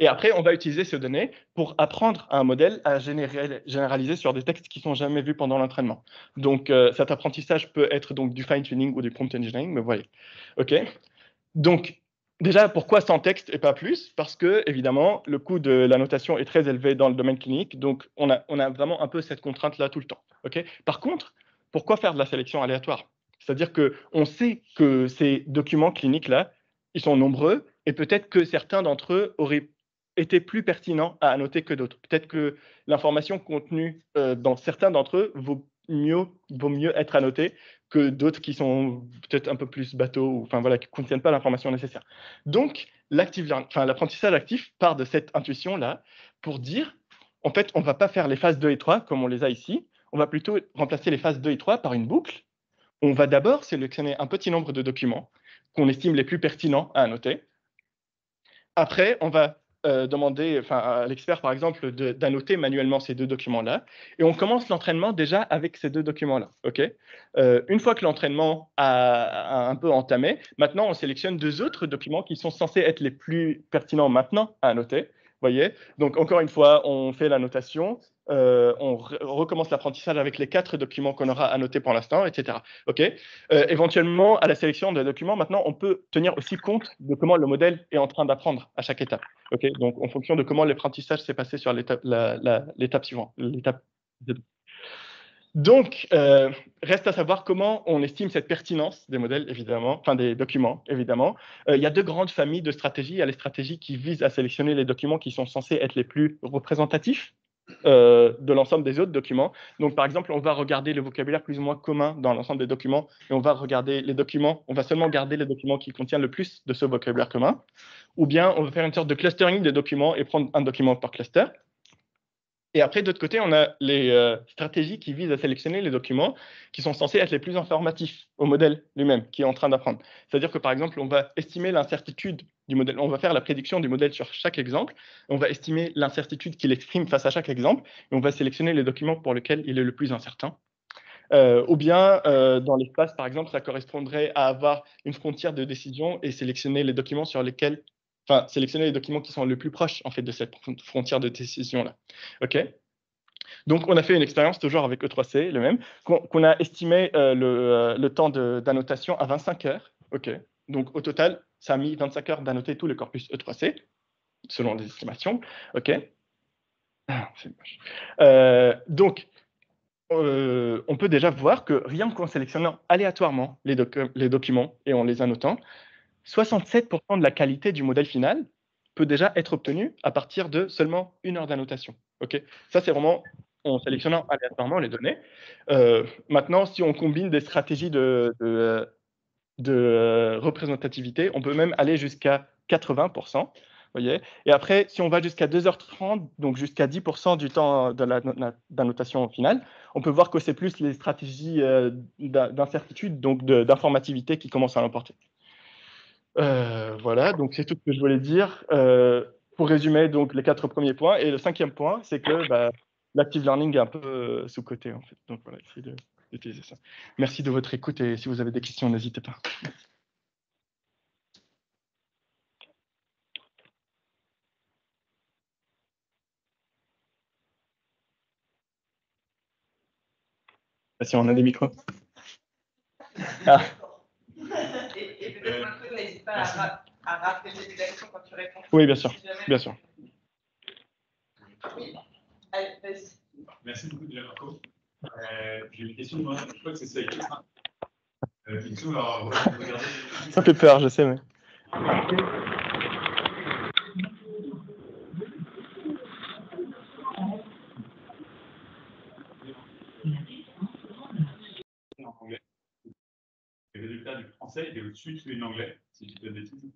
Et après, on va utiliser ces données pour apprendre à un modèle à général- généraliser sur des textes qui sont jamais vus pendant l'entraînement. Donc, euh, cet apprentissage peut être donc du fine-tuning ou du prompt engineering, mais voyez. OK Donc, déjà, pourquoi 100 textes et pas plus? Parce que, évidemment, le coût de la notation est très élevé dans le domaine clinique, donc on a, on a vraiment un peu cette contrainte-là tout le temps. OK Par contre, pourquoi faire de la sélection aléatoire? C'est-à-dire qu'on sait que ces documents cliniques-là, ils sont nombreux et peut-être que certains d'entre eux auraient été plus pertinents à annoter que d'autres. Peut-être que l'information contenue euh, dans certains d'entre eux vaut mieux, vaut mieux être annotée que d'autres qui sont peut-être un peu plus bateaux ou enfin voilà qui contiennent pas l'information nécessaire. Donc l'apprentissage actif part de cette intuition là pour dire en fait on va pas faire les phases 2 et 3 comme on les a ici, on va plutôt remplacer les phases 2 et 3 par une boucle on va d'abord sélectionner un petit nombre de documents qu'on estime les plus pertinents à annoter. Après, on va euh, demander à l'expert, par exemple, d'annoter manuellement ces deux documents-là. Et on commence l'entraînement déjà avec ces deux documents-là. Euh, une fois que l'entraînement a, a un peu entamé, maintenant, on sélectionne deux autres documents qui sont censés être les plus pertinents maintenant à annoter. Voyez Donc, encore une fois, on fait la notation. euh, on re- recommence l'apprentissage avec les quatre documents qu'on aura annotés pour l'instant, etc. Ok? Euh, éventuellement, à la sélection des documents, maintenant, on peut tenir aussi compte de comment le modèle est en train d'apprendre à chaque étape. Ok? Donc, en fonction de comment l'apprentissage s'est passé sur l'étape suivante. l'étape Donc, euh, reste à savoir comment on estime cette pertinence des modèles, évidemment, enfin des documents, évidemment. Euh, il y a deux grandes familles de stratégies. Il y a les stratégies qui visent à sélectionner les documents qui sont censés être les plus représentatifs euh, de l'ensemble des autres documents. Donc, par exemple, on va regarder le vocabulaire plus ou moins commun dans l'ensemble des documents et on va regarder les documents, on va seulement garder les documents qui contiennent le plus de ce vocabulaire commun. Ou bien, on va faire une sorte de clustering des documents et prendre un document par cluster. Et après, d'autre côté, on a les euh, stratégies qui visent à sélectionner les documents qui sont censés être les plus informatifs au modèle lui-même qui est en train d'apprendre. C'est-à-dire que, par exemple, on va estimer l'incertitude du modèle, on va faire la prédiction du modèle sur chaque exemple, on va estimer l'incertitude qu'il exprime face à chaque exemple, et on va sélectionner les documents pour lesquels il est le plus incertain. Euh, ou bien, euh, dans l'espace, par exemple, ça correspondrait à avoir une frontière de décision et sélectionner les documents sur lesquels, enfin, sélectionner les documents qui sont le plus proches, en fait, de cette fron- frontière de décision-là. OK? Donc, on a fait une expérience toujours avec E3C, le même, qu'on a estimé euh, le, euh, le temps d'annotation à 25 heures. OK? Donc, au total, ça a mis 25 heures d'annoter tout le corpus E3C, selon les estimations. OK? Ah. Euh, donc, on peut déjà voir que rien qu'en sélectionnant aléatoirement les documents et en les annotant, 67% de la qualité du modèle final peut déjà être obtenue à partir de seulement une heure d'annotation. Ok, Ça, c'est vraiment en sélectionnant aléatoirement les données. Euh, maintenant, si on combine des stratégies de, euh, représentativité, on peut même aller jusqu'à 80%. Voyez? Et après, si on va jusqu'à 2h30, donc jusqu'à 10% du temps d'annotation finale, on peut voir que c'est plus les stratégies euh, d'in- d'incertitude, donc d'informativité qui commencent à l'emporter. Euh, voilà, donc c'est tout ce que je voulais dire. Euh, pour résumer, donc les quatre premiers points. Et le cinquième point, c'est que bah, l'active learning est un peu euh, sous-côté, en fait. Donc voilà, essayez d'utiliser ça. Merci de votre écoute et si vous avez des questions, n'hésitez pas. Si on a des micros. Ah. Et, et oui, bien sûr. Bien sûr. Merci beaucoup déjà, Marco. Euh, j'ai une question, moi. Je crois que c'est celle-là. Euh, ça fait peur, je sais, mais. Résultats du français étaient au-dessus de celui de l'anglais, si je dis pas de bêtises.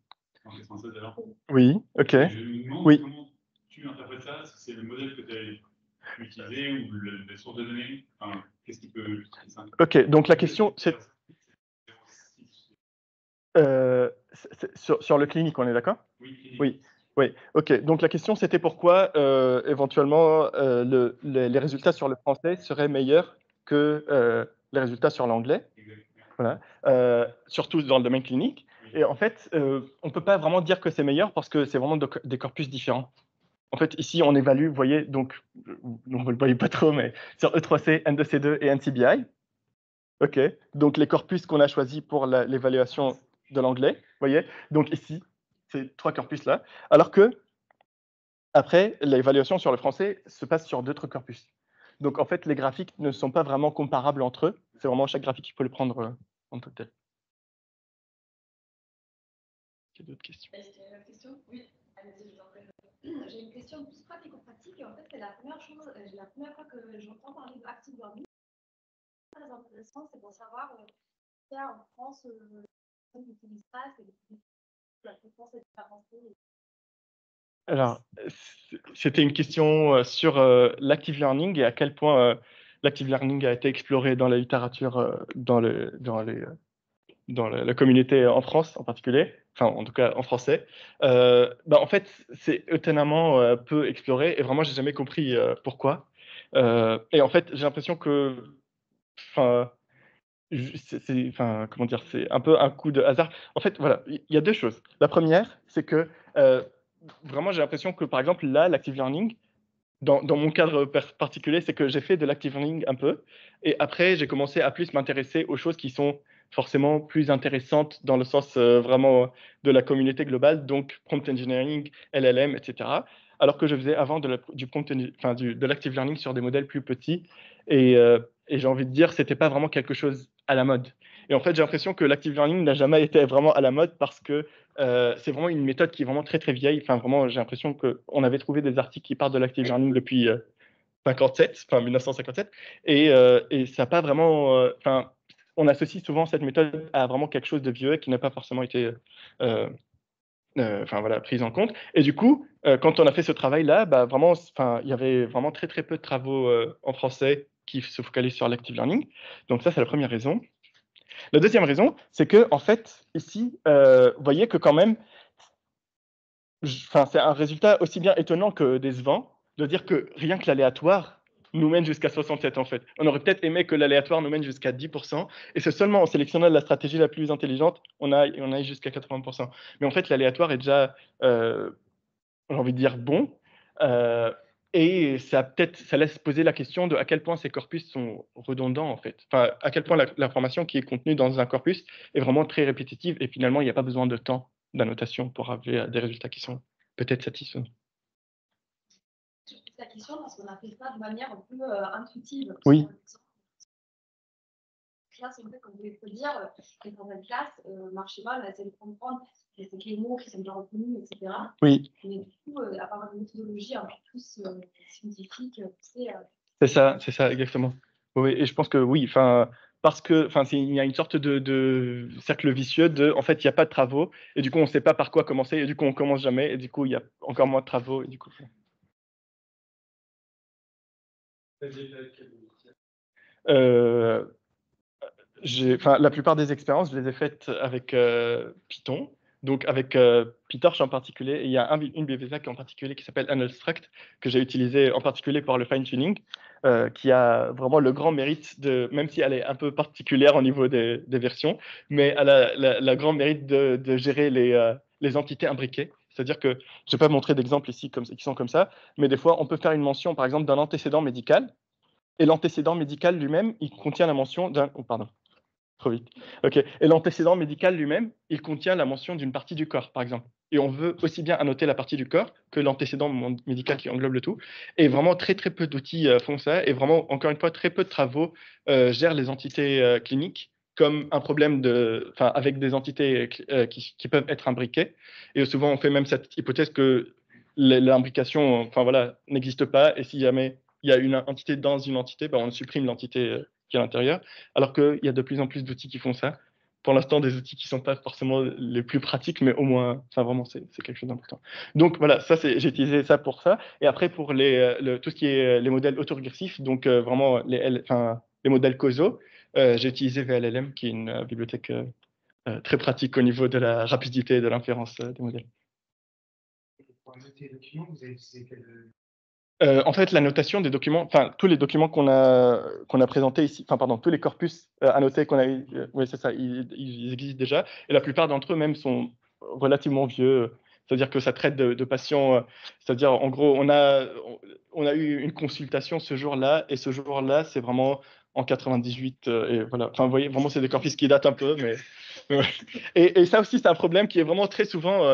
Oui, ok. Je me demande Oui. comment tu interprètes ça, si c'est le modèle que tu as utilisé ou le, les sources de données? Enfin, qu'est-ce qui peut Ok, donc la question, c'est euh, sur, sur le clinique, on est d'accord? Oui. Oui. Oui, ok. Donc la question, c'était pourquoi euh, éventuellement euh, le- les, les résultats sur le français seraient meilleurs que euh, les résultats sur l'anglais, Exactement. euh, surtout dans le domaine clinique. Et en fait, euh, on ne peut pas vraiment dire que c'est meilleur parce que c'est vraiment de- des corpus différents. En fait, ici, on évalue, vous voyez, donc, euh, vous ne le voyez pas trop, mais sur E E3C, N2C2 et NCBI. OK. Donc, les corpus qu'on a choisis pour l'évaluation de l'anglais, vous voyez. Donc, ici, ces trois corpus-là. Alors que, après, l'évaluation sur le français se passe sur d'autres corpus. Donc, en fait, les graphiques ne sont pas vraiment comparables entre eux. C'est vraiment chaque graphique, il faut le prendre euh, en tant que tel. Est-ce qu'il y a d'autres questions Est-ce qu'il y a une question? Oui, allez-y, je vous en prie. J'ai une question plus pratico-pratique et en fait, c'est la première chose, euh, la première fois que j'entends parler de active learning. Très intéressant, c'est pour savoir euh, s'il y a en France, euh, personnes qui utilisent ça, c'est la fréquence est avancée. Alors, c'était une question euh, sur euh, l'active learning et à quel point euh, l'active learning a été exploré dans la littérature, euh, dans, le, dans, euh, la, communauté en France en particulier, enfin en tout cas en français. Euh, bah, en fait, c'est étonnamment peu exploré et vraiment, j'ai jamais compris pourquoi. Et en fait, j'ai l'impression que, enfin, comment dire, c'est un peu un coup de hasard. En fait, voilà, il y a deux choses. La première, c'est que vraiment, j'ai l'impression que, par exemple, là, l'active learning, dans, mon cadre particulier, c'est que j'ai fait de l'active learning un peu, et après, j'ai commencé à plus m'intéresser aux choses qui sont forcément plus intéressantes dans le sens euh, vraiment de la communauté globale, donc prompt engineering, LLM, etc. Alors que je faisais avant de du prompt, l'active learning sur des modèles plus petits, et, euh, et j'ai envie de dire, c'était pas vraiment quelque chose à la mode. Et en fait, j'ai l'impression que l'active learning n'a jamais été vraiment à la mode parce que euh, c'est vraiment une méthode qui est vraiment très très vieille. Enfin, vraiment, j'ai l'impression qu'on avait trouvé des articles qui parlent de l'active learning depuis euh, 57, enfin 1957, et, euh, et ça n'a pas vraiment. euh, Enfin, on associe souvent cette méthode à vraiment quelque chose de vieux qui n'a pas forcément été. euh, euh, enfin voilà, prise en compte. Et du coup, euh, quand on a fait ce travail-là, bah, vraiment, il y avait vraiment très très peu de travaux euh, en français qui se focalisent sur l'active learning. Donc ça, c'est la première raison. La deuxième raison, c'est que en fait, ici, euh, vous voyez que quand même, c'est un résultat aussi bien étonnant que décevant de dire que rien que l'aléatoire nous mène jusqu'à 67 en fait. On aurait peut-être aimé que l'aléatoire nous mène jusqu'à 10%, et c'est seulement en sélectionnant la stratégie la plus intelligente, on a, on aille jusqu'à 80%. Mais en fait, l'aléatoire est déjà, euh, j'ai envie de dire, bon. euh, et ça peut-être, ça laisse poser la question de à quel point ces corpus sont redondants en fait. Enfin, à quel point l'information qui est contenue dans un corpus est vraiment très répétitive et finalement il n'y a pas besoin de temps d'annotation pour avoir des résultats qui sont peut-être satisfaisants. Je pose la question parce qu'on a fait ça de manière un peu euh, intuitive. Oui. Classe, en fait, comme vous pouvez le dire, euh, dans une classe, euh, marche mal, on essaie de comprendre quels sont les mots qui sont bien reconnus, etc. Oui, Mais du coup, euh, avoir une méthodologie un peu plus euh, scientifique, euh, tu sais, euh, c'est ça, c'est ça exactement. Oui, et je pense que oui, enfin parce que enfin c'est- il y a une sorte de, de cercle vicieux de en fait il n'y a pas de travaux et du coup on ne sait pas par quoi commencer et du coup on commence jamais et du coup il y a encore moins de travaux et du coup Euh, la plupart des expériences, je les ai faites avec euh, Python, donc avec euh, PyTorch en particulier. Il y a un- une bibliothèque en particulier qui s'appelle Unstruct, que j'ai utilisée en particulier pour le fine-tuning, euh, qui a vraiment le grand mérite de, même si elle est un peu particulière au niveau des, versions, mais elle a la, la grand mérite de, gérer les, euh, entités imbriquées. C'est-à-dire que je ne vais pas montrer d'exemples ici qui sont comme ça, mais des fois, on peut faire une mention, par exemple, d'un antécédent médical, et l'antécédent médical lui-même, il contient la mention d'un. Oh, pardon, Ok. Et l'antécédent médical lui-même, il contient la mention d'une partie du corps, par exemple. et on veut aussi bien annoter la partie du corps que l'antécédent médical qui englobe le tout. Et vraiment, très très peu d'outils euh, font ça. Et vraiment, encore une fois, très peu de travaux euh, gèrent les entités euh, cliniques comme un problème de, avec des entités qui, peuvent être imbriquées. Et souvent, on fait même cette hypothèse que l'imbrication, voilà, n'existe pas. Et si jamais il y a une entité dans une entité, ben, on supprime l'entité à l'intérieur. Alors qu'il y a de plus en plus d'outils qui font ça pour l'instant des outils qui ne sont pas forcément les plus pratiques, mais au moins, enfin vraiment, c'est quelque chose d'important. Donc voilà, ça j'ai utilisé ça pour ça. Et après pour les, euh, tout ce qui est euh, les modèles autorégressifs, donc euh, vraiment les, modèles causaux, j'ai utilisé VLLM, qui est une bibliothèque très pratique au niveau de la rapidité et de l'inférence des modèles. Pour documents, vous avez utilisé euh, en fait, la notation des documents, enfin tous les documents qu'on a qu'on a présentés ici, enfin pardon, tous les corpus euh, annotés qu'on a, euh, oui c'est ça, ils, existent déjà, et la plupart d'entre eux même sont relativement vieux. C'est-à-dire que ça traite de, patients, c'est-à-dire en gros, on a on a eu une consultation ce jour-là, et ce jour-là, c'est vraiment en 98, et voilà. Enfin, vous voyez, vraiment, c'est des corpus qui datent un peu, mais et, et, ça aussi, c'est un problème qui est vraiment très souvent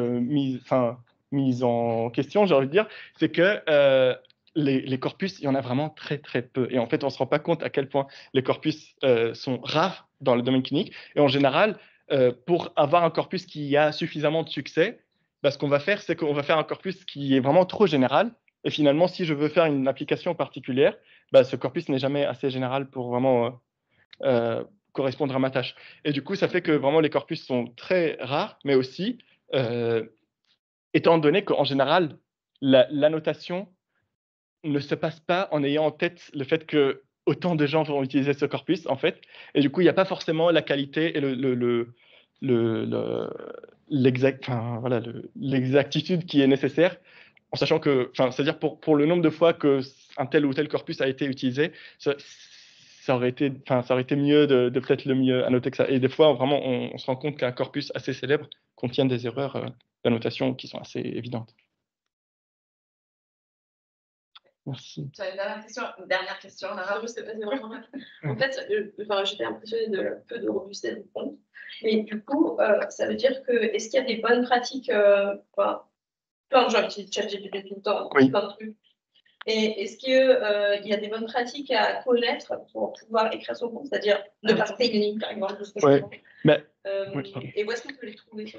mis, enfin mise en question, j'ai envie de dire, c'est que euh, les, corpus, il y en a vraiment très très peu. Et en fait, on ne se rend pas compte à quel point les corpus euh, sont rares dans le domaine clinique. Et en général, euh, pour avoir un corpus qui a suffisamment de succès, bah, ce qu'on va faire, c'est qu'on va faire un corpus qui est vraiment trop général. Et finalement, si je veux faire une application particulière, bah, ce corpus n'est jamais assez général pour vraiment correspondre à ma tâche. Et du coup, ça fait que vraiment les corpus sont très rares, mais aussi étant donné qu'en général, l'annotation ne se passe pas en ayant en tête le fait que autant de gens vont utiliser ce corpus, en fait. Et du coup, il n'y a pas forcément la qualité et le, le, le, l'exactitude qui est nécessaire, en sachant que, c'est-à-dire pour, pour le nombre de fois que un tel ou tel corpus a été utilisé, ça, aurait été, ça aurait été mieux de, peut-être le mieux annoter que ça. Et des fois, vraiment, on, se rend compte qu'un corpus assez célèbre contient des erreurs euh, d'annotation qui sont assez évidentes. Merci. Une dernière question, une dernière question. en fait, enfin, j'étais impressionnée de peu de robustesse du compte. Et du coup, euh, ça veut dire que est-ce qu'il y a des bonnes pratiques euh, enfin, Plein de gens utilisent ChatGPT tout le temps, oui. plein de trucs. Et est-ce qu'il euh, y a des bonnes pratiques à connaître pour pouvoir écrire son compte, c'est-à-dire ne pas technique, par exemple ouais. mais, euh, Et où est-ce qu'on peut les trouver?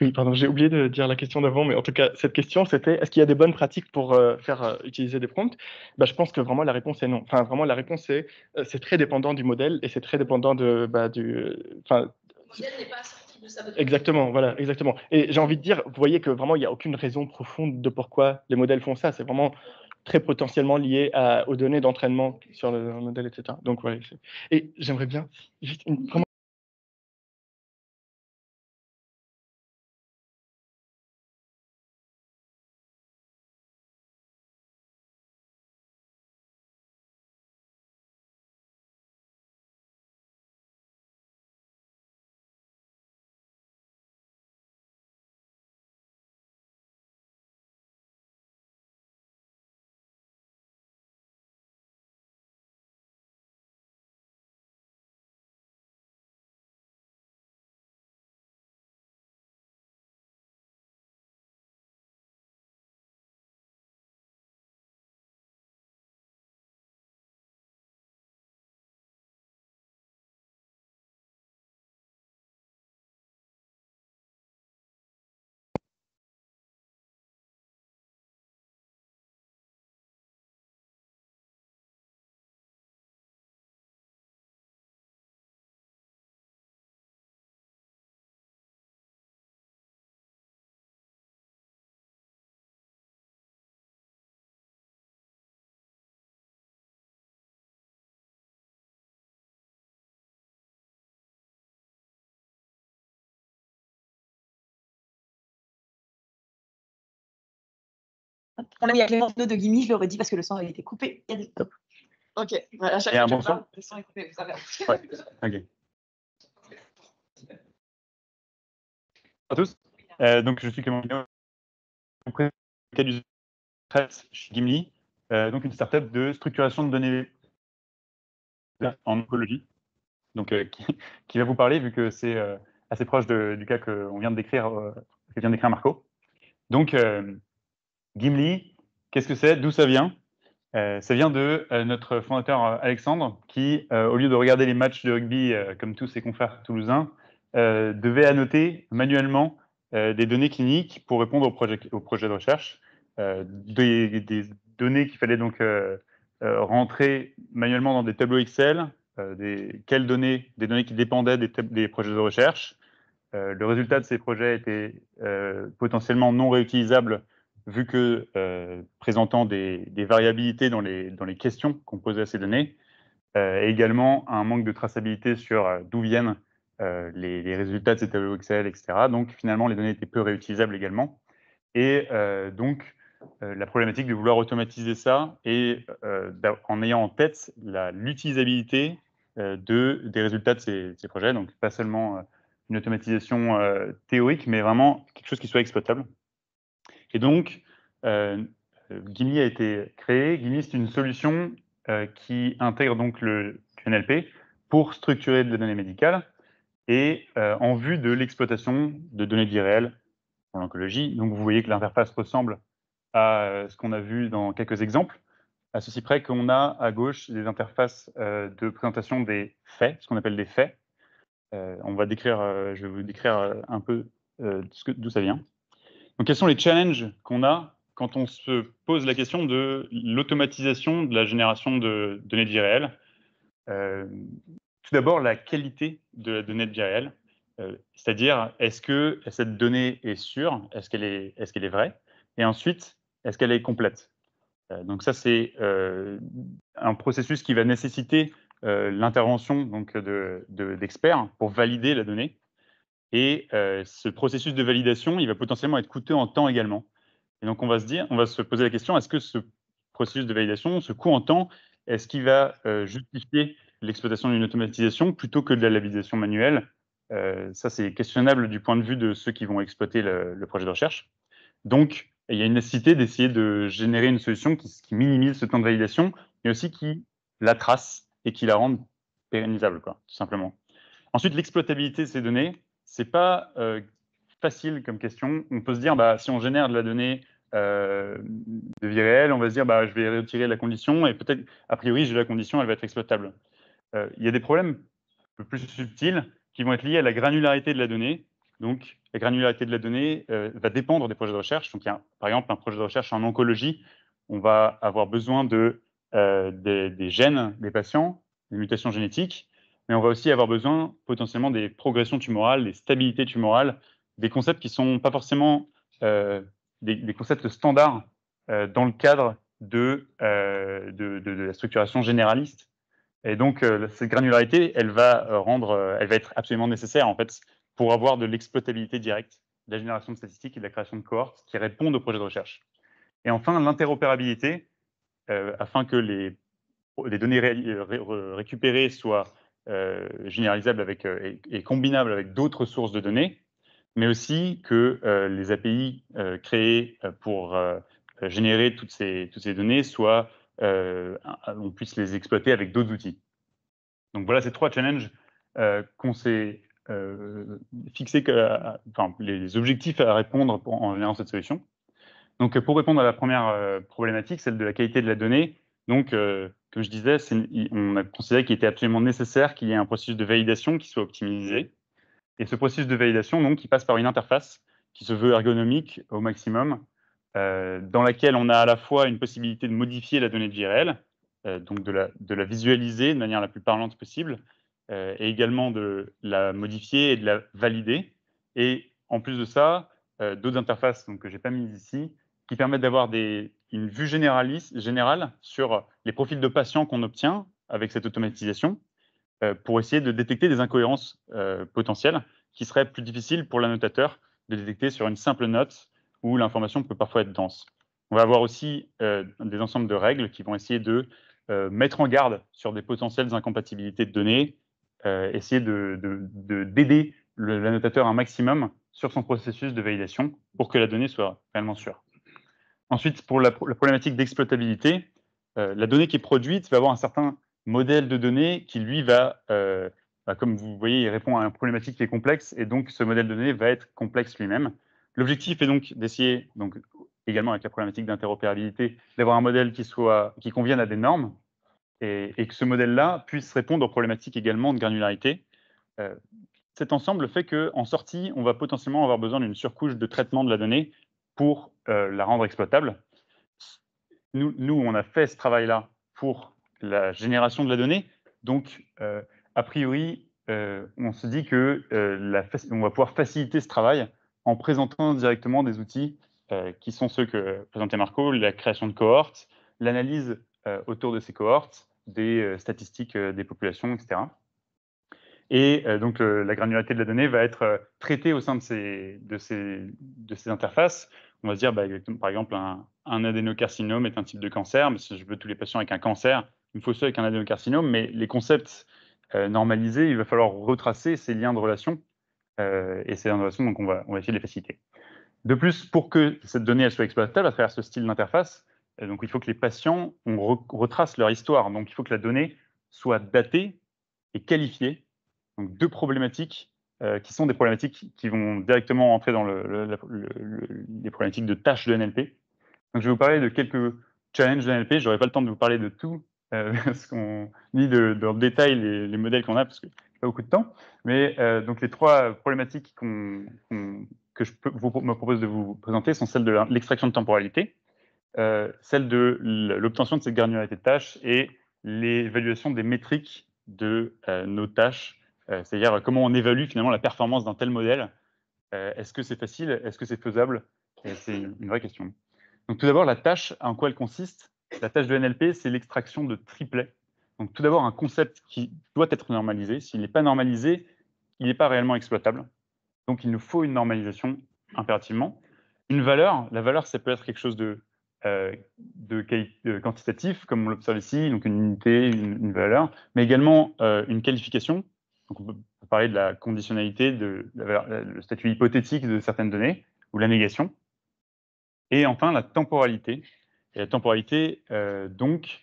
Oui, pardon, j'ai oublié de dire la question d'avant, mais en tout cas, cette question, c'était est-ce qu'il y a des bonnes pratiques pour euh, faire euh, utiliser des prompts? Bah, Je pense que vraiment la réponse est non. Enfin, vraiment, la réponse est c'est très dépendant du modèle et c'est très dépendant de, bah, du. Enfin, le modèle n'est pas sorti de sa Exactement, voilà, exactement. Et j'ai envie de dire, vous voyez que vraiment, il n'y a aucune raison profonde de pourquoi les modèles font ça. C'est vraiment très potentiellement lié à, aux données d'entraînement sur le, modèle, etc. Donc, ouais, et j'aimerais bien juste une, On a mis à Clémence de Guimi, je l'aurais dit parce que le son a été coupé. Il y a des. Ok, voilà, chaque un bon son Le son est coupé, vous savez. Ouais. ok. Bonjour à tous. Euh, donc, je suis Clément Guillaume, cas du chez Gimli, euh, donc une startup de structuration de données en oncologie. Donc, euh, qui, qui, va vous parler, vu que c'est euh, assez proche de- du cas qu'on vient de décrire, euh, que vient de décrire Marco. Donc, euh, Gimli, qu'est-ce que c'est? D'où ça vient? Euh, Ça vient de euh, notre fondateur euh, Alexandre, qui, au lieu de regarder les matchs de rugby comme tous ses confrères toulousains, devait annoter manuellement des données cliniques pour répondre au projet, au projet de recherche, des, données qu'il fallait donc rentrer manuellement dans des tableaux Excel, des, quelles données, des données qui dépendaient des, projets de recherche. Le résultat de ces projets était potentiellement non réutilisable vu que euh, présentant des, variabilités dans les, questions qu'on posait à ces données, euh, également un manque de traçabilité sur euh, d'où viennent les, résultats de ces tableaux Excel, etc. Donc finalement, les données étaient peu réutilisables également. Et donc, la problématique de vouloir automatiser ça et en ayant en tête l'utilisabilité de, des résultats de ces, ces projets, donc pas seulement une automatisation théorique, mais vraiment quelque chose qui soit exploitable. Et donc, euh, euh, Gimli a été créé. Gimli, c'est une solution euh, qui intègre donc le QNLP pour structurer de la donnée médicale et euh, en vue de l'exploitation de données de vie réelle en oncologie. Donc, vous voyez que l'interface ressemble à ce qu'on a vu dans quelques exemples, à ceci près qu'on a à gauche des interfaces de présentation des faits, ce qu'on appelle des faits. On va décrire, je vais vous décrire un peu d'où ça vient. Donc, quels sont les challenges qu'on a quand on se pose la question de l'automatisation de la génération de données de vie réelle Euh, Tout d'abord, la qualité de la donnée de vie réelle, euh, c'est-à-dire est-ce que cette donnée est sûre, est-ce qu'elle est, vraie, et ensuite, est-ce qu'elle est complète? Euh, Donc ça, c'est un processus qui va nécessiter l'intervention d'experts pour valider la donnée. Et euh, ce processus de validation, il va potentiellement être coûteux en temps également. Et donc, on va se dire, on va se poser la question est-ce que ce processus de validation, ce coût en temps, est-ce qu'il va euh, justifier l'exploitation d'une automatisation plutôt que de la labellisation manuelle? Euh, Ça, c'est questionnable du point de vue de ceux qui vont exploiter le, projet de recherche. Donc, il y a une nécessité d'essayer de générer une solution qui, qui minimise ce temps de validation, mais aussi qui la trace et qui la rende pérennisable, quoi, tout simplement. Ensuite, l'exploitabilité de ces données, c'est pas euh, facile comme question. On peut se dire, bah, si on génère de la donnée euh, de vie réelle, on va se dire, bah, je vais retirer la condition et peut-être, a priori, j'ai la condition, elle va être exploitable. Euh, il y a des problèmes un peu plus subtils qui vont être liés à la granularité de la donnée. Donc, la granularité de la donnée va dépendre des projets de recherche. Donc, il y a, par exemple, un projet de recherche en oncologie, on va avoir besoin de, des gènes des patients, des mutations génétiques, mais on va aussi avoir besoin potentiellement des progressions tumorales, des stabilités tumorales, des concepts qui ne sont pas forcément euh, des, concepts standards euh, dans le cadre de, euh, de, de, la structuration généraliste. Et donc, cette granularité, elle va, rendre, elle va être absolument nécessaire en fait, pour avoir de l'exploitabilité directe de la génération de statistiques et de la création de cohortes qui répondent aux projets de recherche. Et enfin, l'interopérabilité, afin que les, données ré, ré, récupérées soient euh, généralisables avec, euh, et, combinables avec d'autres sources de données, mais aussi que euh, les API créées pour générer toutes ces, toutes ces données soient, on puisse les exploiter avec d'autres outils. Donc voilà ces trois challenges qu'on s'est euh, fixés, que, enfin, les objectifs à répondre pour, en générant cette solution. Donc pour répondre à la première problématique, celle de la qualité de la donnée, donc comme je disais, on a considéré qu'il était absolument nécessaire qu'il y ait un processus de validation qui soit optimisé. Et ce processus de validation, donc, qui passe par une interface qui se veut ergonomique au maximum, euh, dans laquelle on a à la fois une possibilité de modifier la donnée de vie réelle, euh, donc de la, visualiser de manière la plus parlante possible, euh, et également de la modifier et de la valider. Et en plus de ça, euh, d'autres interfaces donc, que je n'ai pas mises ici, qui permettent d'avoir une vue générale sur les profils de patients qu'on obtient avec cette automatisation, euh, pour essayer de détecter des incohérences euh, potentielles qui seraient plus difficiles pour l'annotateur de détecter sur une simple note où l'information peut parfois être dense. On va avoir aussi euh, des ensembles de règles qui vont essayer de mettre en garde sur des potentielles incompatibilités de données, essayer d'aider de, de, de, l'annotateur un maximum sur son processus de validation pour que la donnée soit réellement sûre. Ensuite, pour la, problématique d'exploitabilité, euh, la donnée qui est produite va avoir un certain modèle de données qui, lui, va euh, bah, comme vous voyez, il répond à une problématique qui est complexe, et donc ce modèle de données va être complexe lui-même. L'objectif est donc d'essayer, donc également avec la problématique d'interopérabilité, d'avoir un modèle qui, soit, qui convienne à des normes, et, et que ce modèle-là puisse répondre aux problématiques également de granularité. Euh, cet ensemble fait qu'en sortie, on va potentiellement avoir besoin d'une surcouche de traitement de la donnée pour euh, la rendre exploitable. Nous, nous, on a fait ce travail-là pour la génération de la donnée. Donc, euh, a priori, euh, on se dit que on va pouvoir faciliter ce travail en présentant directement des outils qui sont ceux que présentait Marco, la création de cohortes, l'analyse autour de ces cohortes, des statistiques des populations, etc. Et euh, donc, la granularité de la donnée va être euh, traitée au sein de ces, interfaces. On va se dire, bah, par exemple, un, un adénocarcinome est un type de cancer, mais si je veux tous les patients avec un cancer, il me faut ceux avec un adénocarcinome, mais les concepts euh, normalisés, il va falloir retracer ces liens de relation. et ces liens de relation, donc on va, essayer de les faciliter. De plus, pour que cette donnée elle soit exploitable à travers ce style d'interface, il faut que les patients on re- retrace leur histoire. Donc il faut que la donnée soit datée et qualifiée. Donc deux problématiques euh, qui sont des problématiques qui vont directement entrer dans les problématiques de tâches de NLP. Donc je vais vous parler de quelques challenges de NLP. Je n'aurai pas le temps de vous parler de tout, euh, ni de, de en détail les, les modèles qu'on a, parce que j'ai pas beaucoup de temps. Mais euh, donc les trois problématiques que je vous, me propose de vous présenter sont celles de l'extraction de temporalité, celle de l'obtention de cette granularité de tâches et l'évaluation des métriques de nos tâches, c'est-à-dire comment on évalue finalement la performance d'un tel modèle. Euh, Est-ce que c'est facile Est-ce que c'est faisable? C'est une, vraie question. Donc tout d'abord, la tâche, en quoi elle consiste? La tâche de NLP, c'est l'extraction de triplets. Donc tout d'abord, un concept qui doit être normalisé. S'il n'est pas normalisé, il n'est pas réellement exploitable. Donc il nous faut une normalisation impérativement. Une valeur, la valeur, ça peut être quelque chose de, euh, quantitatif, comme on l'observe ici, donc une unité, une, valeur, mais également euh, une qualification. On peut parler de la conditionnalité, de valeur- le statut hypothétique de certaines données, ou la négation. Et enfin, la temporalité. Et la temporalité, euh, donc,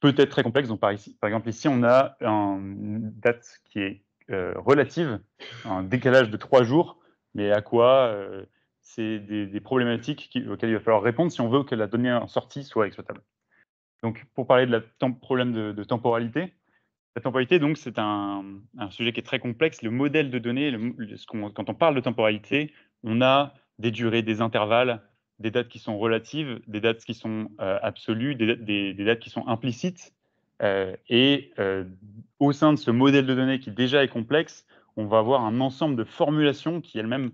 peut être très complexe. Donc, par, ici, par exemple, ici, on a un- une date qui est euh, relative, un décalage de trois jours, mais à quoi euh, C'est des, problématiques auxquelles il va falloir répondre si on veut que la donnée en sortie soit exploitable. Donc, pour parler de la problème de temporalité, la temporalité, donc, c'est un, sujet qui est très complexe. Le modèle de données, quand on parle de temporalité, on a des durées, des intervalles, des dates qui sont relatives, des dates qui sont euh, absolues, des dates qui sont implicites. Euh, et euh, au sein de ce modèle de données qui déjà est complexe, on va avoir un ensemble de formulations qui elles-mêmes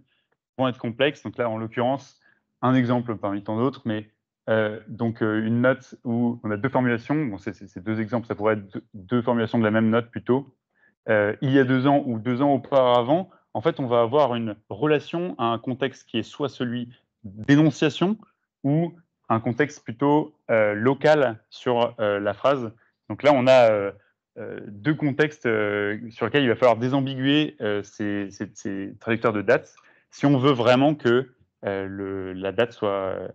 vont être complexes. Donc là, en l'occurrence, un exemple parmi tant d'autres, mais euh, donc euh, une note où on a deux formulations. Bon, c'est- deux exemples, ça pourrait être deux, formulations de la même note plutôt. Euh, il y a deux ans ou deux ans auparavant, en fait, on va avoir une relation à un contexte qui est soit celui d'énonciation ou un contexte plutôt local sur la phrase. Donc là, on a deux contextes sur lesquels il va falloir désambiguer ces, ces- traducteurs de dates si on veut vraiment que la date soit,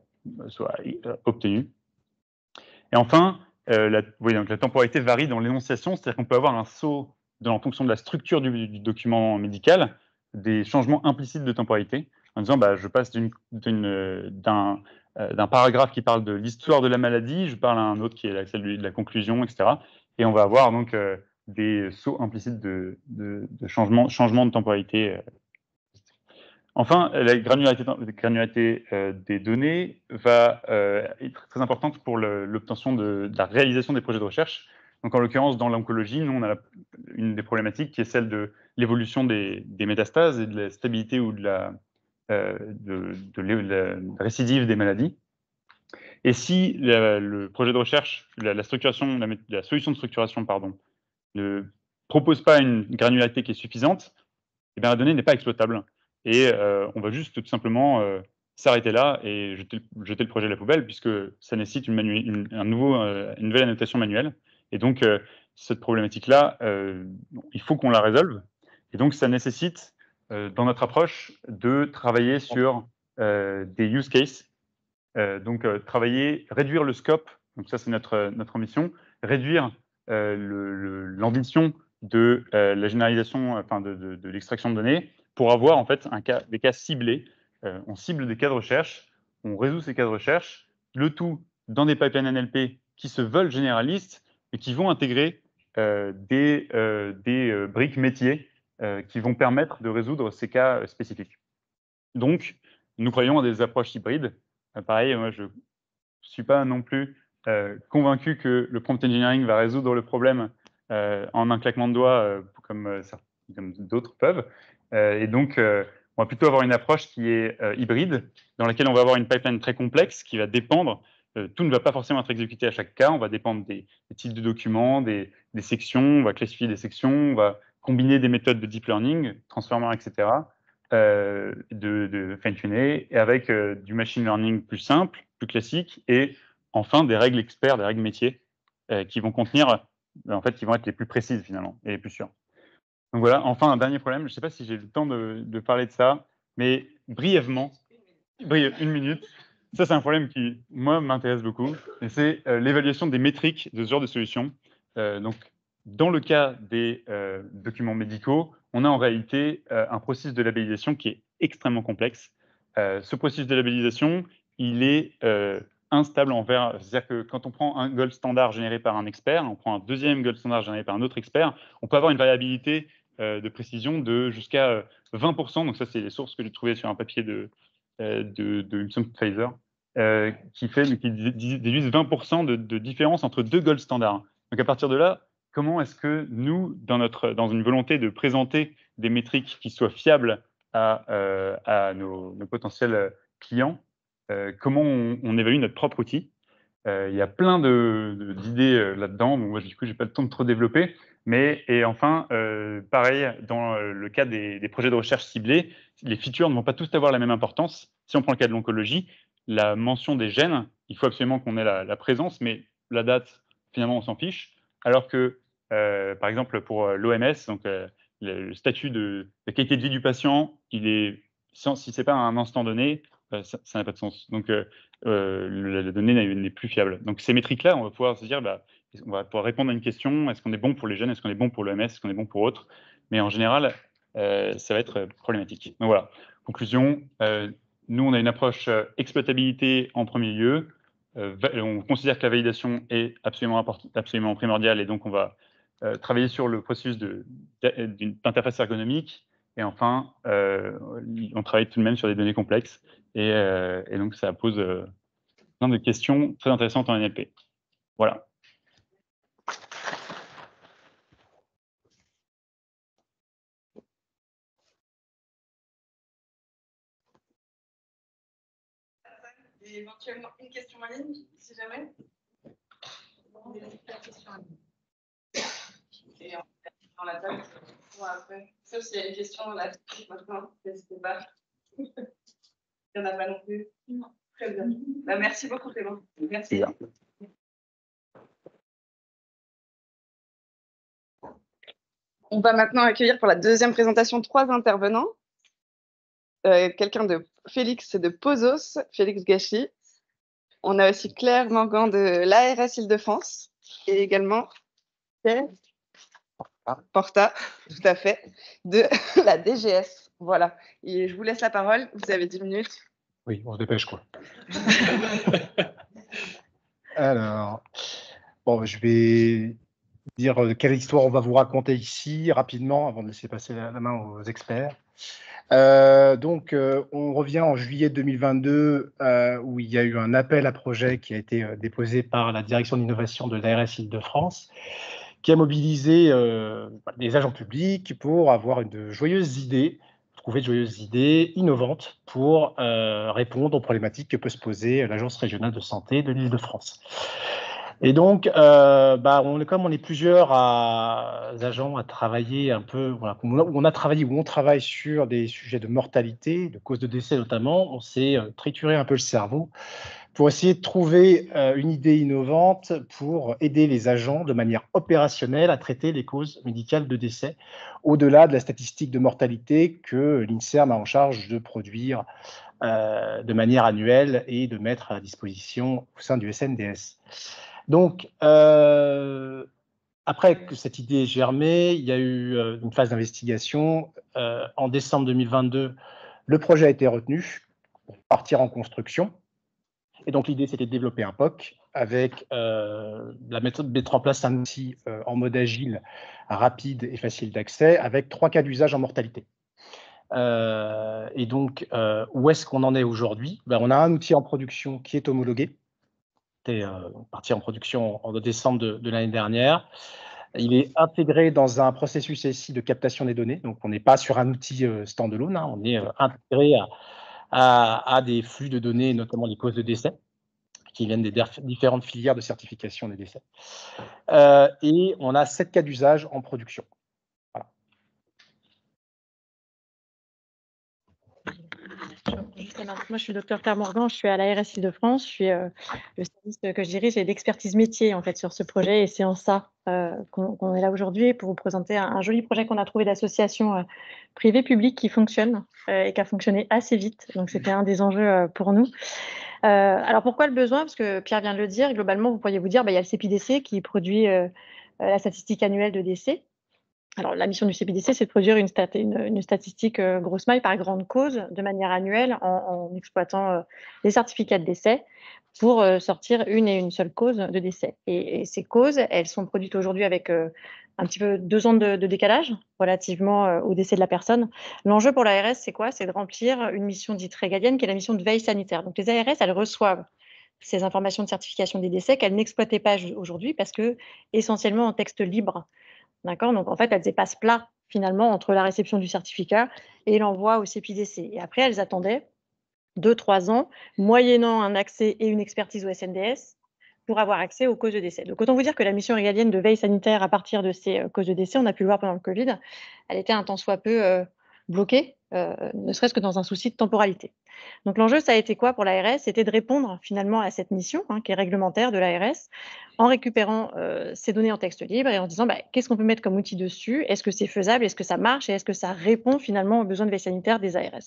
soit euh, obtenue. Et enfin, euh, la, donc la temporalité varie dans l'énonciation, c'est-à-dire qu'on peut avoir un saut en fonction de la structure du, document médical, des changements implicites de temporalité, en disant bah, je passe euh, d'un euh, paragraphe qui parle de l'histoire de la maladie, je parle à un autre qui est celle de la conclusion, etc. Et on va avoir donc des sauts implicites de, de, changement de temporalité. Enfin, la granularité, la granularité, euh, des données va euh, être très importante pour l'obtention de, la réalisation des projets de recherche. Donc, en l'occurrence, dans l'oncologie, nous, on a une des problématiques qui est celle de l'évolution des, métastases et de la stabilité ou de la, euh, la récidive des maladies. Et si la- le projet de recherche, la, structuration, la solution de structuration, pardon, ne propose pas une granularité qui est suffisante, eh bien, la donnée n'est pas exploitable. Et euh, on va juste tout simplement euh, s'arrêter là et jeter, le- projet à la poubelle, puisque ça nécessite une, une- un nouveau, euh, une nouvelle annotation manuelle. Et donc, cette problématique-là, il faut qu'on la résolve. Et donc, ça nécessite, dans notre approche, de travailler sur des use cases. Donc, travailler, réduire le scope, donc ça, c'est notre, notre ambition, réduire l'ambition de la généralisation, enfin de l'extraction de données, pour avoir en fait des cas ciblés. Euh, on cible des cas de recherche, on résout ces cas de recherche, le tout dans des pipelines NLP qui se veulent généralistes, mais qui vont intégrer euh, des, euh, briques métiers qui vont permettre de résoudre ces cas spécifiques. Donc, nous croyons à des approches hybrides. Pareil, moi, je ne suis pas non plus convaincu que le prompt engineering va résoudre le problème en un claquement de doigts, comme d'autres peuvent. Euh, et donc, euh, on va plutôt avoir une approche qui est euh, hybride, dans laquelle on va avoir une pipeline très complexe qui va dépendre. tout ne va pas forcément être exécuté à chaque cas. On va dépendre des, types de documents, des, sections. On va classifier des sections. On va combiner des méthodes de deep learning, transformer, etc. de, fine-tuner, et avec du machine learning plus simple, plus classique, et enfin des règles experts, des règles métiers, qui vont contenir, en fait, qui vont être les plus précises finalement, et les plus sûres. Donc voilà, enfin un dernier problème, je ne sais pas si j'ai le temps de, parler de ça, mais brièvement, bri- une minute, ça c'est un problème qui, moi, m'intéresse beaucoup, et c'est euh, l'évaluation des métriques de ce genre de solution. Euh, donc, dans le cas des euh, documents médicaux, on a en réalité un processus de labellisation qui est extrêmement complexe. Ce processus de labellisation, il est instable envers, c'est-à-dire que quand on prend un gold standard généré par un expert, on prend un deuxième gold standard généré par un autre expert, on peut avoir une variabilité de précision de jusqu'à euh, 20%. Donc ça, c'est les sources que j'ai trouvées sur un papier de, euh, de, de, Pfizer, euh, qui fait, qui dé- dé- déduisent 20% de, de différence entre deux gold standards. Donc à partir de là, comment est-ce que nous, dans, notre, dans une volonté de présenter des métriques qui soient fiables à, euh, à nos, potentiels clients, euh, comment on, évalue notre propre outil? Euh, Il y a plein de- de- d'idées euh, là-dedans, donc moi, du coup, j'ai pas le temps de trop développer. Mais, et enfin, euh, pareil, dans euh, le cas des, projets de recherche ciblés, les features ne vont pas tous avoir la même importance. Si on prend le cas de l'oncologie, la mention des gènes, il faut absolument qu'on ait la, présence, mais la date, finalement, on s'en fiche. Alors que, euh, par exemple, pour l'OMS, donc le, statut de, de qualité de vie du patient, il est, si c'est pas à un instant donné, ça n'a pas de sens. Donc, la donnée n'est n'est plus fiable. Donc, ces métriques-là, on va pouvoir se dire, bah, on va pouvoir répondre à une question est-ce qu'on est bon pour les jeunes? Est-ce qu'on est bon pour l'OMS Est-ce qu'on est bon pour autres? Mais en général, euh, ça va être problématique. Donc voilà. Conclusion euh, nous, on a une approche euh, exploitabilité en premier lieu. Euh, on considère que la validation est absolument, absolument primordiale et donc on va euh, travailler sur le processus d'interface ergonomique. Et enfin, euh, on travaille tout de même sur des données complexes et, euh, et donc ça pose euh, plein de questions très intéressantes en NLP. Voilà. Et éventuellement une question en ligne, si jamais. On vérifie la question en ligne. Et on dans la table, pour après. Sauf s'il y a une question dans la table maintenant, n'hésitez pas. Il n'y en a pas non plus. Non. Très bien. Bah, merci beaucoup, Clément. Merci. On va maintenant accueillir pour la deuxième présentation trois intervenants. Euh, Quelqu'un de Félix de Pozos, Félix Gachi. On a aussi Claire Mangan de l'ARS Île-de-France et également Pierre Porta, tout à fait, de la DGS. Voilà. Je vous laisse la parole. Vous avez 10 minutes. Oui, on se dépêche, quoi. Alors, je vais dire quelle histoire on va vous raconter ici rapidement avant de laisser passer la main aux experts. Euh, donc, euh, on revient en juillet 2022 euh, où il y a eu un appel à projet qui a été déposé par la direction d'innovation de l'ARS Île-de-France qui a mobilisé euh, des agents publics pour avoir une joyeuse idée trouver de joyeuses idées innovantes pour répondre aux problématiques que peut se poser l'Agence régionale de santé de l'Île-de-France. Et donc, euh, bah, comme on est plusieurs agents à travailler un peu, on a, travaillé, où on travaille sur des sujets de mortalité, de causes de décès notamment, on s'est euh, trituré un peu le cerveau pour essayer de trouver euh, une idée innovante pour aider les agents de manière opérationnelle à traiter les causes médicales de décès, au-delà de la statistique de mortalité que l'INSERM a en charge de produire de manière annuelle et de mettre à disposition au sein du SNDS. Donc, euh, après que cette idée ait germé, il y a eu euh, une phase d'investigation. Euh, en décembre 2022, le projet a été retenu pour partir en construction. Et donc l'idée, c'était de développer un POC avec la méthode de mettre en place un outil en mode agile, rapide et facile d'accès, avec trois cas d'usage en mortalité. Et donc, où est-ce qu'on en est aujourd'hui? Ben, On a un outil en production qui est homologué, euh, parti en production en décembre de, l'année dernière. Il est intégré dans un processus SI de captation des données, donc on n'est pas sur un outil euh, standalone, hein, on est euh, intégré à, des flux de données, notamment les causes de décès qui viennent des différentes filières de certification des décès. Et on a sept cas d'usage en production. Moi, je suis docteur Claire Morgan, je suis à la RSI de France. Je suis euh, le service que je dirige et d'expertise métier en fait sur ce projet. Et c'est en ça euh, qu'on est là aujourd'hui pour vous présenter un, joli projet qu'on a trouvé d'association euh, privée-publique qui fonctionne et qui a fonctionné assez vite. Donc, c'était un des enjeux pour nous. Alors, pourquoi le besoin? Parce que Pierre vient de le dire. Globalement, vous pourriez vous dire, bah, il y a le CPDC qui produit la statistique annuelle de décès. Alors, la mission du CPDC, c'est de produire une, stat- une, une statistique euh, grosse maille par grande cause de manière annuelle en, exploitant euh, les certificats de décès pour euh, sortir une et une seule cause de décès. Et, ces causes, elles sont produites aujourd'hui avec un petit peu deux ans de, de décalage relativement au décès de la personne. L'enjeu pour l'ARS, c'est quoi? C'est de remplir une mission dite régalienne, qui est la mission de veille sanitaire. Donc, les ARS, elles reçoivent ces informations de certification des décès qu'elles n'exploitaient pas aujourd'hui parce que essentiellement en texte libre. D'accord? Donc, en fait, elles passent plat finalement entre la réception du certificat et l'envoi au CPDC. Et après, elles attendaient deux, trois ans, moyennant un accès et une expertise au SNDS pour avoir accès aux causes de décès. Donc, autant vous dire que la mission régalienne de veille sanitaire à partir de ces euh, causes de décès, on a pu le voir pendant le Covid, elle était un tant soit peu euh, bloquée, euh, ne serait-ce que dans un souci de temporalité. Donc, l'enjeu, ça a été quoi pour l'ARS C'était de répondre finalement à cette mission hein, qui est réglementaire de l'ARS en récupérant euh, ces données en texte libre et en disant bah, qu'est-ce qu'on peut mettre comme outil dessus? Est-ce que c'est faisable? Est-ce que ça marche? Et est-ce que ça répond finalement aux besoins de veille sanitaire des ARS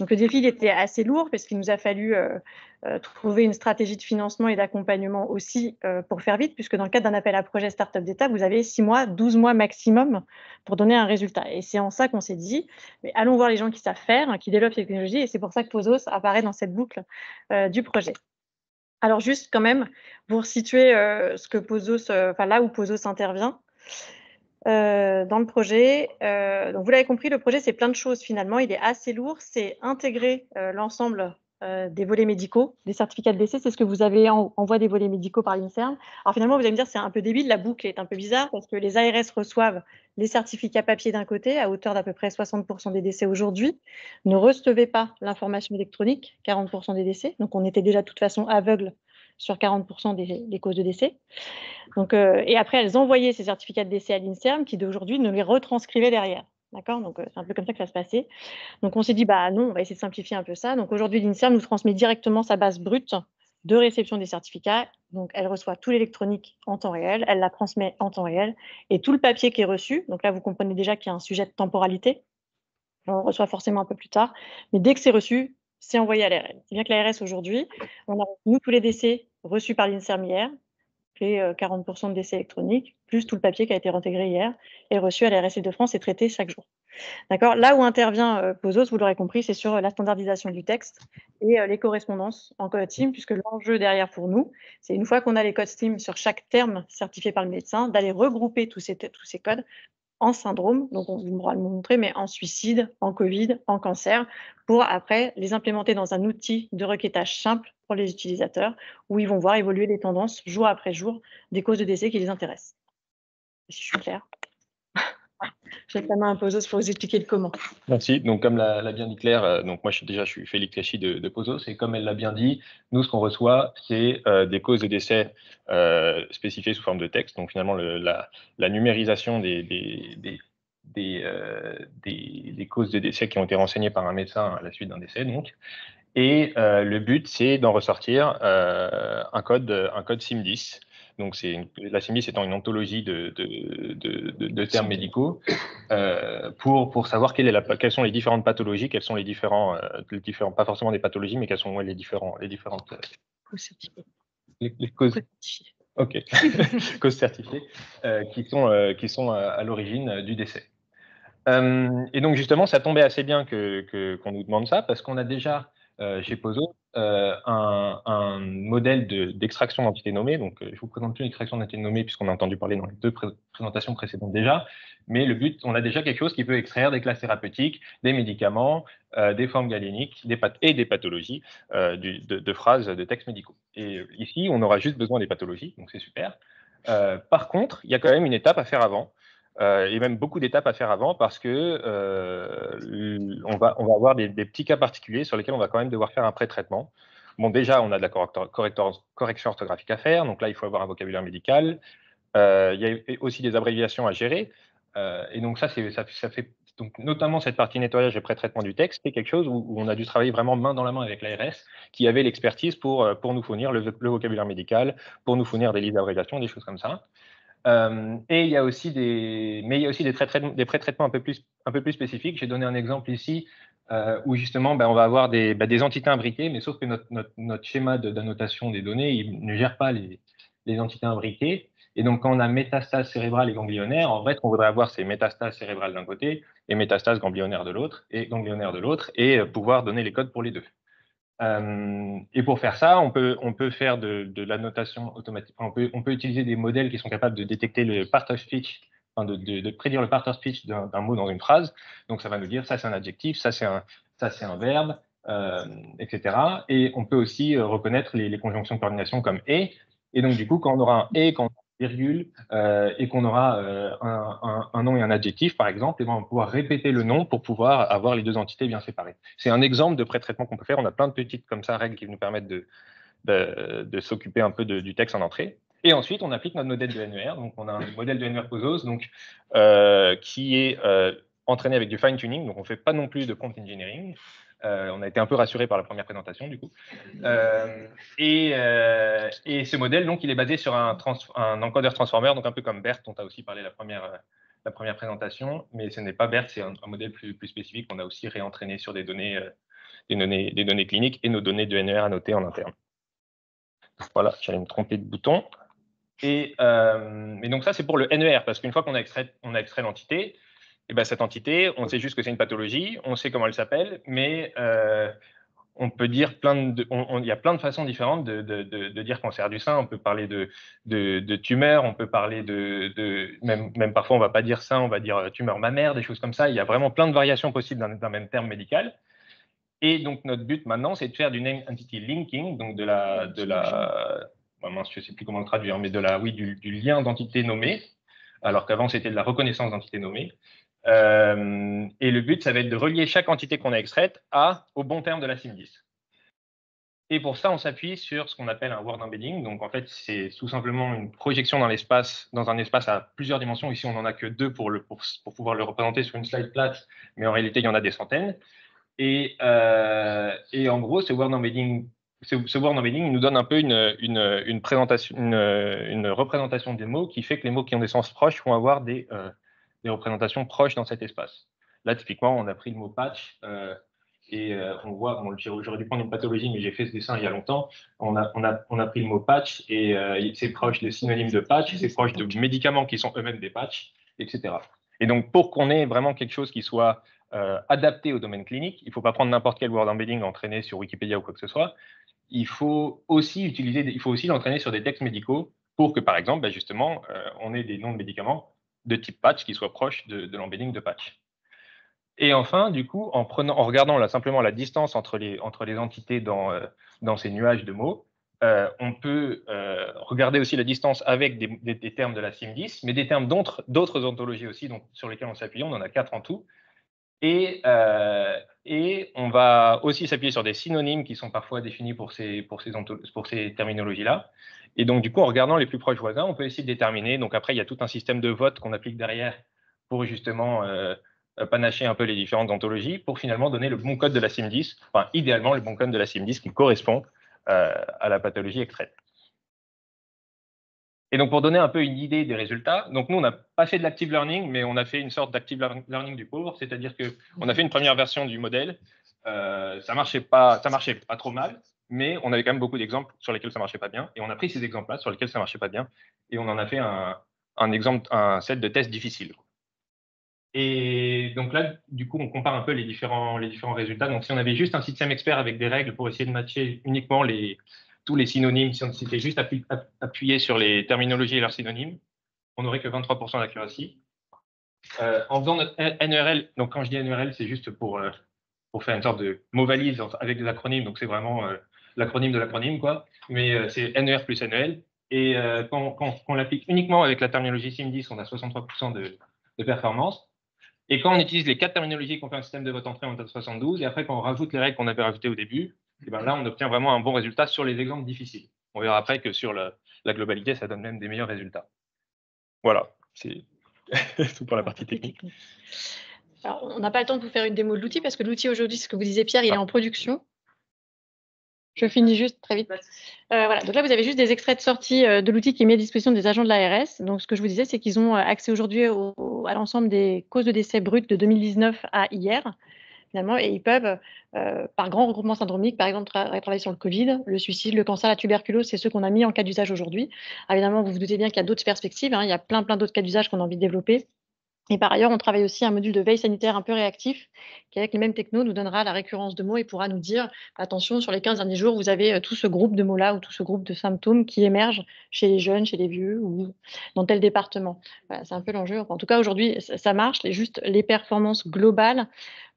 Donc le défi était assez lourd parce qu'il nous a fallu euh, euh, trouver une stratégie de financement et d'accompagnement aussi euh, pour faire vite, puisque dans le cadre d'un appel à projet Startup d'État, vous avez 6 mois, 12 mois maximum pour donner un résultat. Et c'est en ça qu'on s'est dit, mais allons voir les gens qui savent faire, hein, qui développent ces technologies, et c'est pour ça que Posos apparaît dans cette boucle du projet. Alors juste quand même, pour situer ce que Posos, là où Posos intervient, euh, dans le projet. Euh, donc vous l'avez compris, le projet c'est plein de choses finalement. Il est assez lourd. C'est intégrer euh, l'ensemble des volets médicaux, des certificats de décès. C'est ce que vous avez en, des volets médicaux par l'INSERM. Alors finalement, vous allez me dire c'est un peu débile, la boucle est un peu bizarre parce que les ARS reçoivent les certificats papier d'un côté à hauteur d'à peu près 60% des décès aujourd'hui, ne recevaient pas l'information électronique, 40% des décès. Donc on était déjà de toute façon aveugle sur 40% des, causes de décès. Donc, euh, et après, elles envoyaient ces certificats de décès à l'INSERM qui d'aujourd'hui ne les retranscrivait derrière. D'accord? Donc, euh, c'est un peu comme ça que ça se passait. Donc, on s'est dit, bah non, on va essayer de simplifier un peu ça. Donc, aujourd'hui, l'INSERM nous transmet directement sa base brute de réception des certificats. Donc, elle reçoit tout l'électronique en temps réel, elle la transmet en temps réel. Et tout le papier qui est reçu, donc là, vous comprenez déjà qu'il y a un sujet de temporalité. On reçoit forcément un peu plus tard. Mais dès que c'est reçu, c'est envoyé à l'ARS. C'est bien que l'ARS aujourd'hui, on a nous tous les décès reçus par l'INSERM hier, les 40% de décès électroniques, plus tout le papier qui a été réintégré hier, est reçu à la RSI de France et traité chaque jour. D'accord? Là où intervient euh, POSOS, vous l'aurez compris, c'est sur la standardisation du texte et euh, les correspondances en code STEAM, puisque l'enjeu derrière pour nous, c'est une fois qu'on a les codes STEAM sur chaque terme certifié par le médecin, d'aller regrouper tous ces, tous ces codes en syndrome, donc on pourra le montrer, mais en suicide, en Covid, en cancer, pour après les implémenter dans un outil de requêtage simple pour les utilisateurs, où ils vont voir évoluer les tendances jour après jour des causes de décès qui les intéressent. Si je suis claire? J'ai la main à Posos pour vous expliquer le comment. Merci. Donc, comme l'a bien dit Claire, euh, donc moi, je déjà, je suis Félix Cachy de, de Posos, et comme elle l'a bien dit, nous, ce qu'on reçoit, c'est euh, des causes de décès euh, spécifiées sous forme de texte. Donc, finalement, le, la, numérisation des, causes de décès qui ont été renseignées par un médecin à la suite d'un décès. Donc. Et le but, c'est d'en ressortir un, code, un code SIM10. Donc, une, la SIM10 étant une ontologie de, de, de, de termes médicaux euh, pour, pour savoir quelle est la, quelles sont les différentes pathologies, quels sont les différents, les différents, pas forcément des pathologies, mais quelles sont les, différents, les différentes. Causes les, les causes. Ok, cause certifiée, euh, qui sont, euh, qui sont à, à l'origine euh, du décès. Euh, et donc justement, ça tombait assez bien que- qu'on nous demande ça parce qu'on a déjà euh, chez Pozo euh, un, modèle de- d'extraction d'entités nommées. Donc, euh, je vous présente plus l'extraction d'entités nommées puisqu'on a entendu parler dans les deux pré- présentations précédentes déjà. Mais le but, on a déjà quelque chose qui peut extraire des classes thérapeutiques, des médicaments, euh, des formes galéniques des et des pathologies euh, de, de phrases de textes médicaux. Et euh, ici, on aura juste besoin des pathologies, donc c'est super. Euh, par contre, il y a quand même une étape à faire avant. Euh, et même beaucoup d'étapes à faire avant parce que euh, on, va, on va avoir des, petits cas particuliers sur lesquels on va quand même devoir faire un pré-traitement. Bon, déjà, on a de la correction orthographique à faire, donc là, il faut avoir un vocabulaire médical. Euh, il y a aussi des abréviations à gérer. Euh, et donc ça, ça, ça fait donc notamment cette partie nettoyage et pré-traitement du texte, c'est quelque chose où, on a dû travailler vraiment main dans la main avec l'ARS, qui avait l'expertise pour, pour nous fournir le, vocabulaire médical, pour nous fournir des livres d'abréviation, des choses comme ça. Euh, et il y a aussi des, mais il y a aussi des, traitements- des pré-traitements un peu plus, un peu plus spécifiques. J'ai donné un exemple ici euh, où justement, ben, on va avoir des, ben, des entités imbriquées, mais sauf que notre, notre, schéma d'annotation des données, il ne gère pas les, les entités imbriquées. Et donc, quand on a métastase cérébrale et ganglionnaire, en fait, on voudrait avoir ces métastases cérébrales d'un côté et métastases ganglionnaires de l'autre, et ganglionnaires de l'autre, et euh, pouvoir donner les codes pour les deux. Euh, et pour faire ça, on peut, faire de, de l'annotation automatique. On peut, utiliser des modèles qui sont capables de détecter le part of speech, de, prédire le part of speech d'un mot dans une phrase. Donc, ça va nous dire ça, c'est un adjectif, ça, c'est un, verbe, euh, etc. Et on peut aussi euh, reconnaître les, conjonctions de coordination comme et. Et donc, du coup, quand on aura un et, quand on aura virgule, euh, et qu'on aura euh, un, un, nom et un adjectif, par exemple, et ben, on va pouvoir répéter le nom pour pouvoir avoir les deux entités bien séparées. C'est un exemple de pré-traitement qu'on peut faire. On a plein de petites comme ça règles qui nous permettent de, de, s'occuper un peu du texte en entrée. Et ensuite, on applique notre modèle de NER. Donc, on a un modèle de NER Posos donc, euh, qui est entraîné avec du fine-tuning. Donc, on ne fait pas non plus de prompt engineering. Euh, on a été un peu rassuré par la première présentation, du coup. Euh, et, euh, et, ce modèle, donc, il est basé sur un, trans un encodeur transformer, donc un peu comme BERT, dont tu as aussi parlé la première, la première présentation. Mais ce n'est pas BERT, c'est un, un, modèle plus, plus spécifique qu'on a aussi réentraîné sur des données, des, données, des données cliniques et nos données de NER annotées en interne. Voilà, j'allais me tromper de bouton. Et, et donc ça, c'est pour le NER, parce qu'une fois qu'on a extrait, on a extrait l'entité, et ben cette entité, on sait juste que c'est une pathologie, on sait comment elle s'appelle, mais euh, on peut dire plein de, il y a plein de façons différentes de, de, de, de dire cancer du sein. On peut parler de, de, tumeur, on peut parler de, même, même parfois on va pas dire sein, on va dire tumeur mammaire, des choses comme ça. Il y a vraiment plein de variations possibles d'un même terme médical. Et donc notre but maintenant, c'est de faire du name entity linking, donc de la, de la, bon, je sais plus comment le traduire, mais de la, oui, du, du lien d'entité nommée, alors qu'avant c'était de la reconnaissance d'entité nommée. Euh, et le but, ça va être de relier chaque entité qu'on a extraite à, au bon terme de la SIM10. Et pour ça, on s'appuie sur ce qu'on appelle un word embedding. Donc, en fait, c'est tout simplement une projection dans l'espace, dans un espace à plusieurs dimensions. Ici, on n'en a que deux pour, le, pour, pour, pouvoir le représenter sur une slide plate, mais en réalité, il y en a des centaines. Et, euh, et en gros, ce word embedding, ce, word embedding nous donne un peu une, une, une présentation, une, une, représentation des mots qui fait que les mots qui ont des sens proches vont avoir des, euh, des représentations proches dans cet espace. Là, typiquement, on a pris le mot patch euh, et euh, on voit, bon, j'aurais dû prendre une pathologie, mais j'ai fait ce dessin il y a longtemps. On a, on a, on a pris le mot patch et euh, c'est proche de synonymes de patch, c'est proche de médicaments qui sont eux-mêmes des patchs, etc. Et donc, pour qu'on ait vraiment quelque chose qui soit euh, adapté au domaine clinique, il ne faut pas prendre n'importe quel word embedding entraîné sur Wikipédia ou quoi que ce soit. Il faut aussi utiliser, il faut aussi l'entraîner sur des textes médicaux pour que, par exemple, ben justement, euh, on ait des noms de médicaments de type patch qui soit proche de, l'embedding de patch. Et enfin, du coup, en, prenant, en regardant simplement la distance entre les, entre les entités dans, euh, dans ces nuages de mots, euh, on peut euh, regarder aussi la distance avec des, termes de la SIM10, mais des termes d'autres ontologies aussi, donc, sur lesquels on s'appuie. On en a quatre en tout. Et, et on va aussi s'appuyer sur des synonymes qui sont parfois définis pour ces, pour ces, pour ces terminologies-là. Et donc, du coup, en regardant les plus proches voisins, on peut essayer de déterminer. Donc, après, il y a tout un système de vote qu'on applique derrière pour justement euh, panacher un peu les différentes ontologies pour finalement donner le bon code de la SIM10, enfin, idéalement, le bon code de la SIM10 qui correspond euh, à la pathologie extraite. Et donc, pour donner un peu une idée des résultats, donc nous, on n'a pas fait de l'active learning, mais on a fait une sorte d'active learning du pauvre, c'est-à-dire qu'on a fait une première version du modèle. Euh, ça marchait marchait pas trop mal, mais on avait quand même beaucoup d'exemples sur lesquels ça marchait pas bien. Et on a pris ces exemples-là sur lesquels ça marchait pas bien, et on en a fait un, un exemple, un set de tests difficiles. Et donc là, du coup, on compare un peu les différents, les différents résultats. Donc, si on avait juste un système expert avec des règles pour essayer de matcher uniquement les, tous les synonymes, si on s'était juste appuyé, sur les terminologies et leurs synonymes, on n'aurait que 23% d'accuracy. Euh, en faisant notre NRL, donc quand je dis NRL, c'est juste pour, euh, pour faire une sorte de mot valise avec des acronymes, donc c'est vraiment euh, l'acronyme de l'acronyme, quoi. Mais euh, c'est NER plus NEL. Et euh, quand, quand, quand on l'applique uniquement avec la terminologie SIM10, on a 63% de, de performance. Et quand on utilise les quatre terminologies qu'on fait un système de vote entrée, on est à 72. Et après, quand on rajoute les règles qu'on avait rajoutées au début, et ben là, on obtient vraiment un bon résultat sur les exemples difficiles. On verra après que sur la, la globalité, ça donne même des meilleurs résultats. Voilà, c'est tout pour la partie technique. Alors, on n'a pas le temps de vous faire une démo de l'outil parce que l'outil aujourd'hui, ce que vous disiez Pierre, il est en production. Je finis juste très vite. Euh, voilà, donc là, vous avez juste des extraits de sortie euh, de l'outil qui est mis à disposition des agents de l'ARS. Donc, ce que je vous disais, c'est qu'ils ont euh, accès aujourd'hui au- à l'ensemble des causes de décès brutes de 2019 à hier, finalement, et ils peuvent, euh, par grand regroupement syndromique, par exemple, tra- travailler sur le Covid, le suicide, le cancer, la tuberculose, c'est ceux qu'on a mis en cas d'usage aujourd'hui. Évidemment, vous vous doutez bien qu'il y a d'autres perspectives, hein, il y a plein, plein d'autres cas d'usage qu'on a envie de développer. Et par ailleurs, on travaille aussi un module de veille sanitaire un peu réactif qui, avec les mêmes technos, nous donnera la récurrence de mots et pourra nous dire attention, sur les 15 derniers jours, vous avez euh, tout ce groupe de mots-là ou tout ce groupe de symptômes qui émergent chez les jeunes, chez les vieux ou dans tel département. Voilà, c'est un peu l'enjeu. En tout cas, aujourd'hui, ça, marche. Les, juste les performances globales,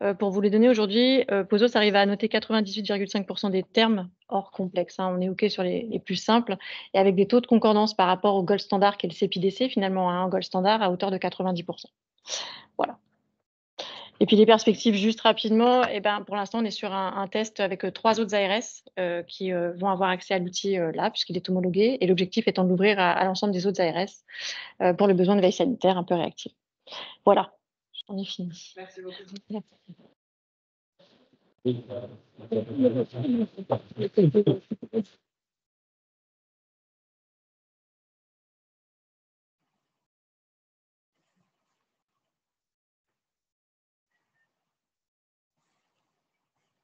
euh, pour vous les donner aujourd'hui, euh, Pozos arrive à noter 98,5% des termes hors complexe. hein. On est OK sur les, les plus simples et avec des taux de concordance par rapport au gold standard qui est le CPDC, finalement, hein, un gold standard à hauteur de 90%. Voilà. Et puis les perspectives, juste rapidement, eh ben, pour l'instant, on est sur un, un test avec euh, trois autres ARS euh, qui euh, vont avoir accès à l'outil là, puisqu'il est homologué, et l'objectif étant de l'ouvrir à, à l'ensemble des autres ARS pour le besoin de veille sanitaire un peu réactive. Voilà, on est fini. Merci beaucoup.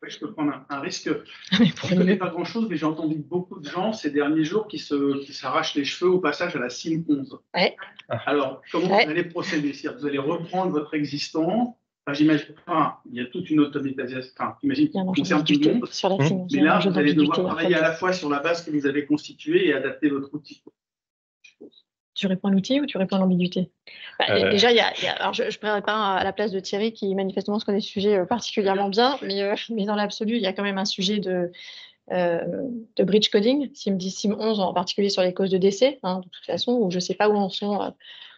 Je peux prendre un, un risque. Je ne connais pas grand-chose, mais j'ai entendu beaucoup de gens ces derniers jours qui se, qui s'arrachent les cheveux au passage à la CIM 11. Ouais. Alors, comment Ouais. vous allez procéder? C'est-à-dire, Vous allez reprendre votre existant. Enfin, j'imagine, enfin, il y a toute une automatisation. Enfin, un qui concerne tout le monde. sur la y Mais là, vous allez devoir travailler fait. à la fois sur la base que vous avez constituée et adapter votre outil. Tu réponds à l'outil ou tu réponds à l'ambiguïté? Bah, Euh. Déjà, il y a, y a- alors je ne prendrai pas à la place de Thierry qui manifestement se connaît ce sujet euh, particulièrement bien, mais, euh, mais dans l'absolu, il y a quand même un sujet de, euh, de bridge coding, SIM 10, SIM 11, en particulier sur les causes de décès, hein, de toute façon, où je ne sais pas où en sont euh,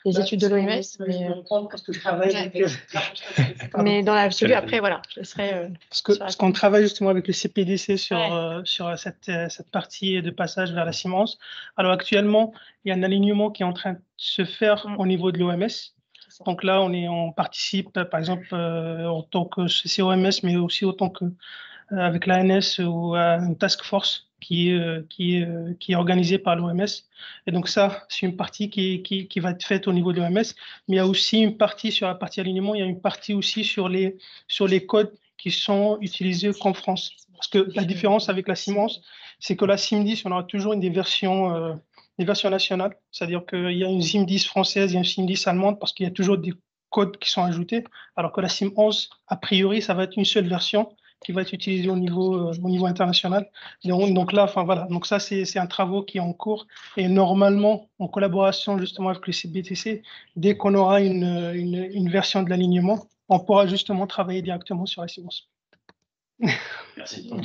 les Bah, études de l'OMS, mais, euh, parce que je travaille avec. euh, mais dans l'absolu, après, voilà, je serai. euh, Parce la qu'on travaille justement avec le CPDC sur, Ouais. euh, sur cette, euh, cette partie de passage vers la Siemens. Alors actuellement, il y a un alignement qui est en train de se faire Mm. au niveau de l'OMS. Donc là, on, est, on participe, par exemple, euh, en tant que COMS, mais aussi autant que euh, avec l'ANS ou à une task force qui est, euh, qui est, euh, qui est organisée par l'OMS. Et donc ça, c'est une partie qui, qui, qui va être faite au niveau de l'OMS. Mais il y a aussi une partie sur la partie alignement, il y a une partie aussi sur les, sur les codes qui sont utilisés qu'en France. Parce que la différence avec la Siemens, c'est que la SIM10, on aura toujours une des versions, euh, des versions nationales. C'est-à-dire qu'il y a une SIM10 française, il y a une SIM10 allemande, parce qu'il y a toujours des codes qui sont ajoutés. Alors que la SIM11, a priori, ça va être une seule version qui va être utilisée au niveau, euh, au niveau international. Donc, donc là, enfin voilà, donc ça, c'est un travaux qui est en cours. Et normalement, en collaboration justement avec le CBTC, dès qu'on aura une, une, une version de l'alignement, on pourra justement travailler directement sur la Siemens. Merci. Euh,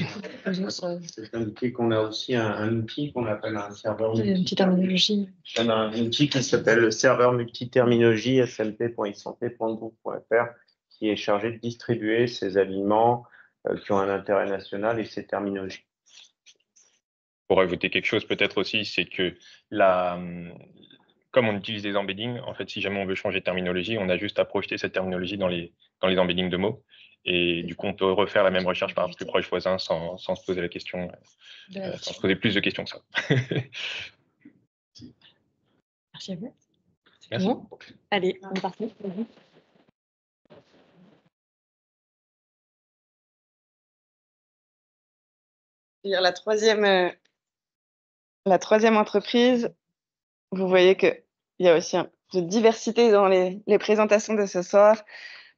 C'est indiqué qu'on a aussi un, un outil qu'on appelle un serveur j'ai une multi. petite terminologie. On a un outil qui s'appelle le serveur multiterminologie smp.isanté.gouv.fr qui est chargé de distribuer ces aliments qui ont un intérêt national et ces terminologies. Pour ajouter quelque chose peut-être aussi, c'est que la, comme on utilise des embeddings, en fait, si jamais on veut changer de terminologie, on a juste à projeter cette terminologie dans les, dans les embeddings de mots. Et du coup, on peut refaire la même recherche par un plus proche voisin sans, sans se poser la question, de la euh, sans se poser plus de questions que ça. Merci à vous. C'est Merci. bon? Allez, on est parti. Dire la troisième, euh, la troisième entreprise, vous voyez qu'il y a aussi un peu de diversité dans les, les présentations de ce soir.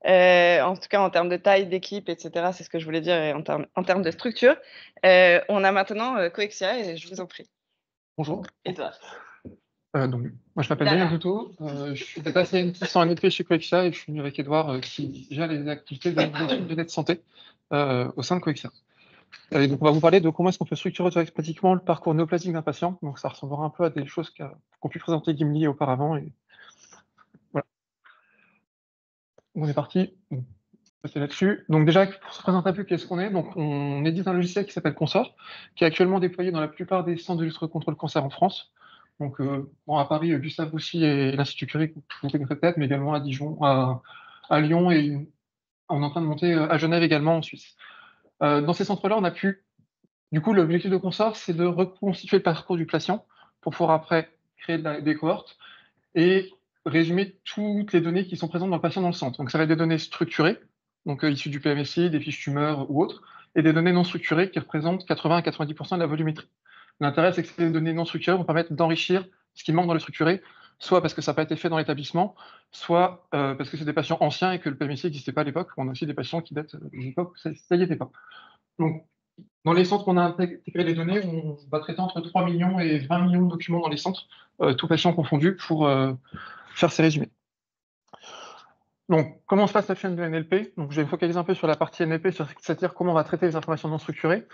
Euh, en tout cas, en termes de taille d'équipe, etc., c'est ce que je voulais dire, et en, termes, en termes de structure. Euh, on a maintenant Coexia, et je vous en prie. Bonjour. Et toi? Donc, moi, je m'appelle. Daniel. Euh, je suis data scientist en NLP chez Coexia et je suis venu avec Edouard qui gère les activités de net santé euh, au sein de Coexia. Euh, donc, on va vous parler de comment est-ce qu'on peut structurer automatiquement le parcours néoplasique d'un patient. Donc, ça ressemblera un peu à des choses qu'ont pu présenter Gimli auparavant. Voilà. On est parti. C'est là-dessus. Donc déjà, pour se présenter un peu qu'est-ce qu'on est, donc on édite un logiciel qui s'appelle Consort, qui est actuellement déployé dans la plupart des centres de lutte contre le cancer en France. Donc euh, à Paris, euh, Gustave Roussy et l'Institut Curie, vous connaissez peut-être, mais également à Dijon, à, à Lyon et on est en train de monter euh, à Genève également en Suisse. Euh, dans ces centres-là, on a pu, du coup, l'objectif de Consort, c'est de reconstituer le parcours du patient pour pouvoir après créer la- des cohortes et résumer toutes les données qui sont présentes dans le patient dans le centre. Donc ça va être des données structurées, donc euh, issues du PMSI, des fiches tumeurs ou autres, et des données non structurées qui représentent 80 à 90% de la volumétrie. L'intérêt, c'est que ces données non structurées vont permettre d'enrichir ce qui manque dans le structuré, soit parce que ça n'a pas été fait dans l'établissement, soit euh, parce que c'est des patients anciens et que le PMSI n'existait pas à l'époque. On a aussi des patients qui datent d'une époque où ça n'y était pas. Donc, dans les centres où on a intégré les données, on va traiter entre 3 millions et 20 millions de documents dans les centres, euh, tous patients confondus, pour euh, faire ces résumés. Donc, comment se passe la chaîne de NLP Donc, je vais me focaliser un peu sur la partie NLP, c'est-à-dire comment on va traiter les informations non structurées.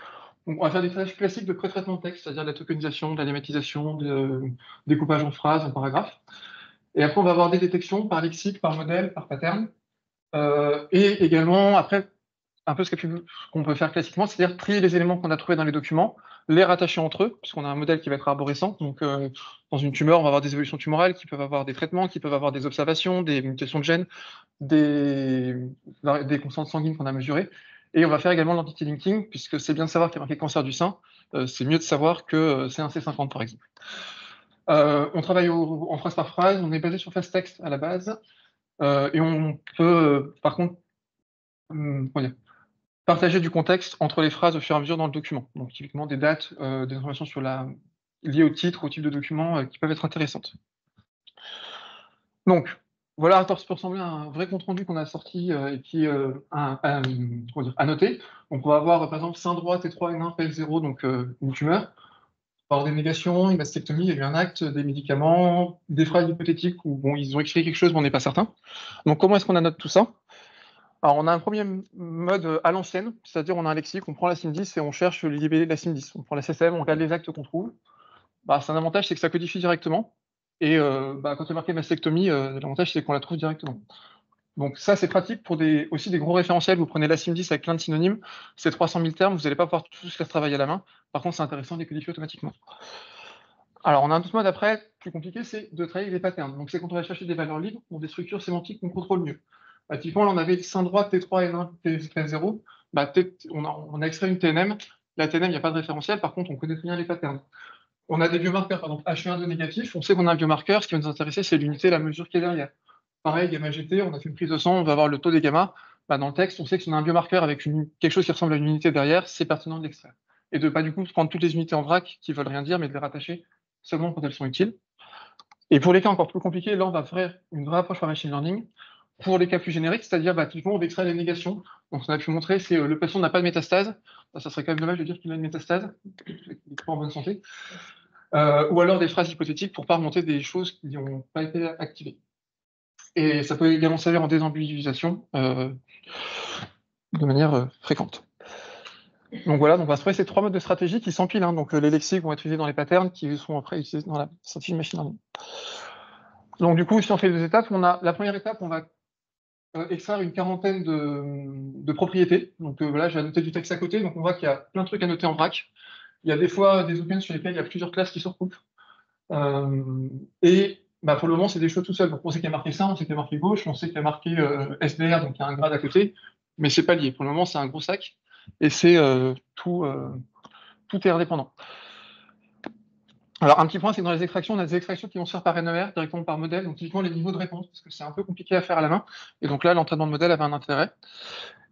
On va faire des tâches classiques de pré-traitement de texte, c'est-à-dire de la tokenisation, de la dématisation, de découpage en phrases, en paragraphes. Et après, on va avoir des détections par lexique, par modèle, par pattern. Euh, et également, après, un peu ce qu'on peut faire classiquement, c'est-à-dire trier les éléments qu'on a trouvés dans les documents, les rattacher entre eux, puisqu'on a un modèle qui va être arborescent. Donc, euh, dans une tumeur, on va avoir des évolutions tumorales qui peuvent avoir des traitements, qui peuvent avoir des observations, des mutations de gènes, des, des constantes sanguines qu'on a mesurées. Et on va faire également l'entity linking, puisque c'est bien de savoir qu'il y a marqué cancer du sein. euh, c'est mieux de savoir que euh, c'est un C50, par exemple. Euh, on travaille en phrase par phrase, on est basé sur fast text à la base. Et on peut, par contre, dire, partager du contexte entre les phrases au fur et à mesure dans le document. Donc, typiquement, des dates, des informations liées au titre, au type de document qui peuvent être intéressantes. Donc, voilà un torse peut ressembler à un vrai compte-rendu qu'on a sorti euh, et qui est euh, annoté. Donc, on va avoir, par exemple, sein droit, T3, N1, PL0, donc euh, une tumeur. On va avoir des négations, une mastectomie, il y a eu un acte, des médicaments, des phrases hypothétiques où bon, ils ont écrit quelque chose, mais on n'est pas certain. Donc, comment est-ce qu'on annote tout ça? Alors, on a un premier mode euh, à l'ancienne, c'est-à-dire on a un lexique, on prend la CIM10 et on cherche le de la CIM10. On prend la CCM, on regarde les actes qu'on trouve. Bah, c'est un avantage, c'est que ça codifie directement. Et euh, bah, quand il est marqué mastectomie, euh, l'avantage, c'est qu'on la trouve directement. Donc ça, c'est pratique pour des, aussi des gros référentiels. Vous prenez la CIM10 avec plein de synonymes, c'est 300 000 termes, vous n'allez pas pouvoir tous faire travailler à la main. Par contre, c'est intéressant de automatiquement. Alors, on a un autre mode après, plus compliqué, c'est de travailler avec des patterns. Donc, c'est quand on va chercher des valeurs libres dans des structures sémantiques qu'on contrôle mieux. Bah, typiquement, là, on avait sein droit, T3, N1, T0. Bah, T- on, a, on a extrait une TNM. La TNM, il n'y a pas de référentiel. Par contre, on connaît très bien les patterns. On a des biomarqueurs, par exemple H1 négatif. On sait qu'on a un biomarqueur. Ce qui va nous intéresser, c'est l'unité, la mesure qui est derrière. Pareil, gamma GT, on a fait une prise de sang, on va avoir le taux des gamma. Bah, dans le texte, on sait que si on a un biomarqueur avec quelque chose qui ressemble à une unité derrière, c'est pertinent de l'extraire. Et de pas du coup prendre toutes les unités en vrac qui veulent rien dire, mais de les rattacher seulement quand elles sont utiles. Et pour les cas encore plus compliqués, là, on va faire une vraie approche par machine learning. Pour les cas plus génériques, c'est-à-dire, bah, on va extraire les négations. Donc, qu'on a pu montrer, c'est euh, le patient n'a pas de métastase. Bah, ça serait quand même dommage de dire qu'il a une métastase, qu'il n'est pas en bonne santé. Euh, ou alors des phrases hypothétiques pour pas remonter des choses qui n'ont pas été activées. Et ça peut également servir en désambiguisation euh, de manière euh, fréquente. Donc voilà, donc on va trouver ces trois modes de stratégie qui s'empilent. hein. Donc les lexiques vont être utilisés dans les patterns qui sont après utilisés dans la stratégie machine learning. Donc du coup, si on fait deux étapes, on a la première étape, on va extraire une quarantaine de, propriétés. Donc euh, voilà, j'ai noté du texte à côté, donc on voit qu'il y a plein de trucs à noter en vrac. Il y a des fois des opinions sur lesquelles il y a plusieurs classes qui se recoupent. Euh, et bah, pour le moment, c'est des choses tout seul. Donc on sait qu'il y a marqué ça, on sait qu'il y a marqué gauche, on sait qu'il y a marqué euh, SDR, donc il y a un grade à côté, mais c'est pas lié. Pour le moment, c'est un gros sac et c'est euh, tout, euh, tout est indépendant. Alors, un petit point, c'est que dans les extractions, on a des extractions qui vont se faire par NER, directement par modèle, donc typiquement les niveaux de réponse, parce que c'est un peu compliqué à faire à la main. Et donc là, l'entraînement de modèle avait un intérêt.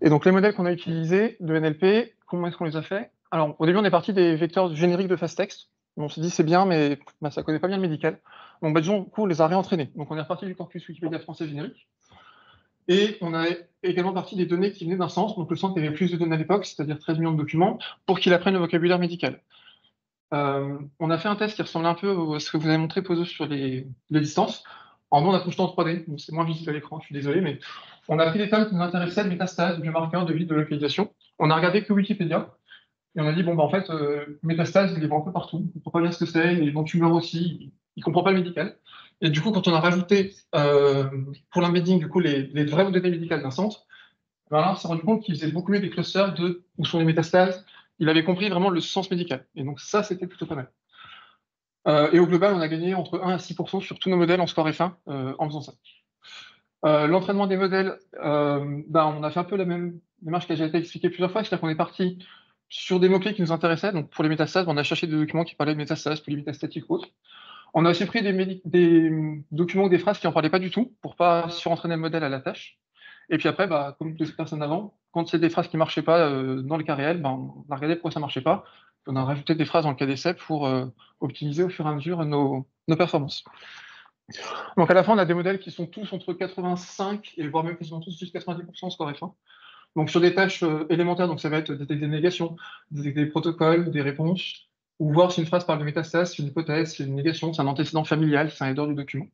Et donc, les modèles qu'on a utilisés de NLP, comment est-ce qu'on les a fait Alors, au début, on est parti des vecteurs génériques de fast text. On s'est dit, c'est bien, mais bah, ça ne connaît pas bien le médical. Donc, bah, du coup, on les a réentraînés. Donc, on est reparti du corpus Wikipédia français générique. Et on a également parti des données qui venaient d'un centre. Donc, le centre avait plus de données à l'époque, c'est-à-dire 13 millions de documents, pour qu'il apprenne le vocabulaire médical. Euh, on a fait un test qui ressemble un peu à ce que vous avez montré, Pozo, sur les, distances. En nous, on a projeté en 3D, donc c'est moins visible à l'écran, je suis désolé, mais on a pris des termes qui nous intéressaient, de métastases, de biomarqueurs, de vide, de localisation. On a regardé que Wikipédia, et on a dit, bon, bah, en fait, euh, métastase, il est un peu partout, il ne comprend pas bien ce que c'est, les tumeur aussi, il ne comprend pas le médical. Et du coup, quand on a rajouté euh, pour l'embedding, du coup, les, les vraies données médicales d'un centre, ben on s'est rendu compte qu'il faisait beaucoup mieux des clusters de où sont les métastases. Il avait compris vraiment le sens médical. Et donc, ça, c'était plutôt pas mal. Euh, et au global, on a gagné entre 1 à 6% sur tous nos modèles en score F1 euh, en faisant ça. Euh, L'entraînement des modèles, ben, on a fait un peu la même démarche qui a déjà été expliquée plusieurs fois, c'est-à-dire qu'on est parti sur des mots-clés qui nous intéressaient. Donc pour les métastases, on a cherché des documents qui parlaient de métastases, polymétastatiques ou autres. On a aussi pris des, documents ou des phrases qui n'en parlaient pas du tout pour pas surentraîner le modèle à la tâche. Et puis après, bah, comme deux personnes avant, quand c'est des phrases qui ne marchaient pas euh, dans le cas réel, ben, on a regardé pourquoi ça ne marchait pas. On a rajouté des phrases dans le cas d'essai pour euh, optimiser au fur et à mesure nos, performances. Donc à la fin, on a des modèles qui sont tous entre 85 et voire même quasiment tous jusqu'à 90% score F1. Donc sur des tâches euh, élémentaires, donc ça va être détecter des négations, détecter des protocoles, des réponses, ou voir si une phrase parle de métastase, si une hypothèse, si une négation, c'est un antécédent familial, c'est un header du document.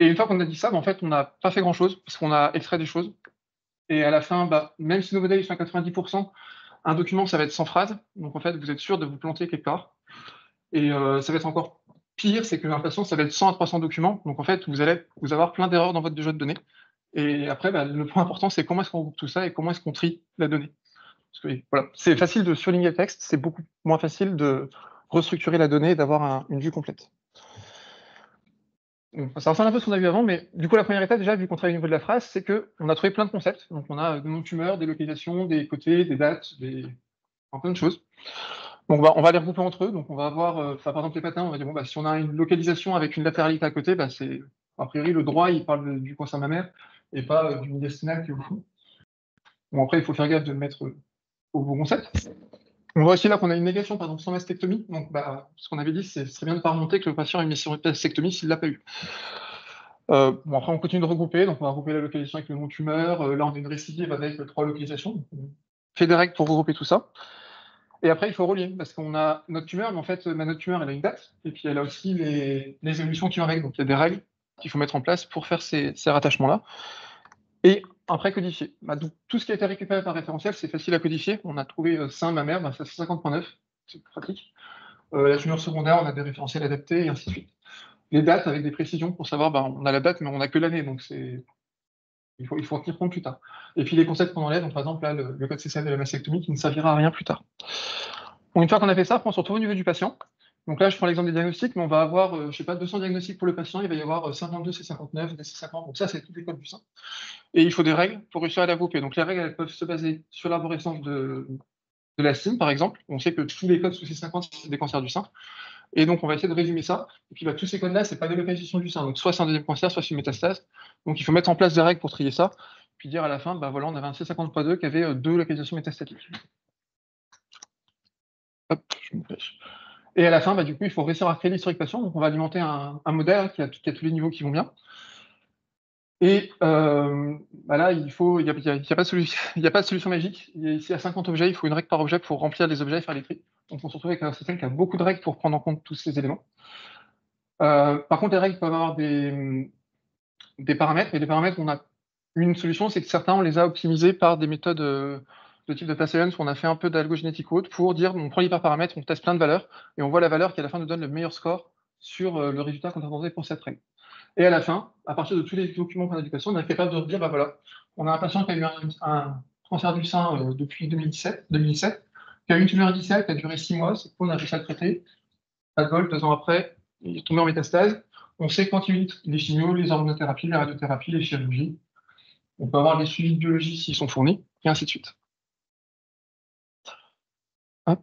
Et une fois qu'on a dit ça, bah, en fait, on n'a pas fait grand-chose, parce qu'on a extrait des choses. Et à la fin, bah, même si nos modèles sont à 90%, un document, ça va être 100 phrases. Donc en fait, vous êtes sûr de vous planter quelque part. Et euh, ça va être encore pire, c'est que l'impression, ça va être 100 à 300 documents. Donc en fait, vous allez vous avoir plein d'erreurs dans votre jeu de données. Et après, bah, le point important, c'est comment est-ce qu'on groupe tout ça et comment est-ce qu'on trie la donnée. Parce que, voilà, c'est facile de surligner le texte, c'est beaucoup moins facile de restructurer la donnée et d'avoir un, une vue complète. Ça ressemble un peu à ce qu'on a vu avant, mais du coup, la première étape, déjà, vu qu'on travaille au niveau de la phrase, c'est qu'on a trouvé plein de concepts. Donc, on a des noms de tumeurs, des localisations, des côtés, des dates, des... Plein de choses. Donc, on va, on va les regrouper entre eux. Donc, on va avoir, euh, par exemple, les patins, on va dire, bon, bah, si on a une localisation avec une latéralité à côté, bah, c'est, a priori, le droit, il parle du cancer mammaire et pas euh, du médiastinal qui est au fond. Bon, après, il faut faire gaffe de mettre au bon concept. On voit aussi là qu'on a une négation, sans mastectomie. Donc, bah, ce qu'on avait dit, c'est ce serait bien de ne pas remonter que le patient ait une mastectomie s'il ne l'a pas eu. Euh, bon, après, on continue de regrouper. Donc, on va regrouper la localisation avec le nom tumeur. Euh, là, on a une récidive avec euh, trois localisations. On fait des règles pour regrouper tout ça. Et après, il faut relier parce qu'on a notre tumeur, mais en fait, notre tumeur, elle a une date. Et puis, elle a aussi les, les évolutions qui vont avec. Donc, il y a des règles qu'il faut mettre en place pour faire ces, ces rattachements-là. Et après codifier. Bah, donc, tout ce qui a été récupéré par référentiel, c'est facile à codifier. On a trouvé sein, ma mère, ça c'est 50.9, c'est pratique. Euh, la tumeur secondaire, on a des référentiels adaptés et ainsi de suite. Les dates avec des précisions pour savoir, bah, on a la date, mais on n'a que l'année, donc c'est il faut, il faut en tenir compte plus tard. Et puis les concepts qu'on enlève, donc, par exemple là, le, code CCL de la mastectomie qui ne servira à rien plus tard. Une fois qu'on a fait ça, on se retrouve au niveau du patient. Donc là, je prends l'exemple des diagnostics, mais on va avoir, euh, je sais pas, 200 diagnostics pour le patient, il va y avoir euh, 52 C59, des C50, donc ça, c'est tous les codes du sein. Et il faut des règles pour réussir à les regrouper. Donc les règles, elles peuvent se baser sur l'arborescence de, de la CIM, par exemple. On sait que tous les codes sous C50, c'est des cancers du sein. Et donc, on va essayer de résumer ça. Et puis, bah, tous ces codes-là, c'est pas des localisations du sein. Donc, soit c'est un deuxième cancer, soit c'est une métastase. Donc, il faut mettre en place des règles pour trier ça. Puis dire à la fin, bah voilà, on avait un C50.2 qui avait euh, deux localisations métastatiques. Hop, je me. Et à la fin, bah, du coup, il faut réussir à créer l'historique patient. Donc, on va alimenter un, modèle qui a, tous les niveaux qui vont bien. Et euh, bah là, il n'y a, y a pas de solution magique. Ici, il y a 50 objets, il faut une règle par objet pour remplir les objets et faire les tri. Donc, on se retrouve avec un système qui a beaucoup de règles pour prendre en compte tous ces éléments. Euh, par contre, les règles peuvent avoir des, des paramètres. Et les paramètres, on a une solution, c'est que certains, on les a optimisés par des méthodes euh, de type data science où on a fait un peu d'algogénétique ou autre pour dire on prend l'hyperparamètre, on teste plein de valeurs et on voit la valeur qui à la fin nous donne le meilleur score sur euh, le résultat qu'on attendait pour cette règle. Et à la fin, à partir de tous les documents qu'on a d'éducation, on est capable de dire bah voilà, on a un patient qui a eu un, un cancer du sein euh, depuis 2017, 2017, qui a eu une tumeur initiale qui a duré six mois, c'est on a réussi à le traiter. Pas de bol, deux ans après, il est tombé en métastase. On sait quand il les chimios, les hormonothérapies, les radiothérapies, les chirurgies. On peut avoir les suivis de biologie s'ils sont fournis, et ainsi de suite. Hop.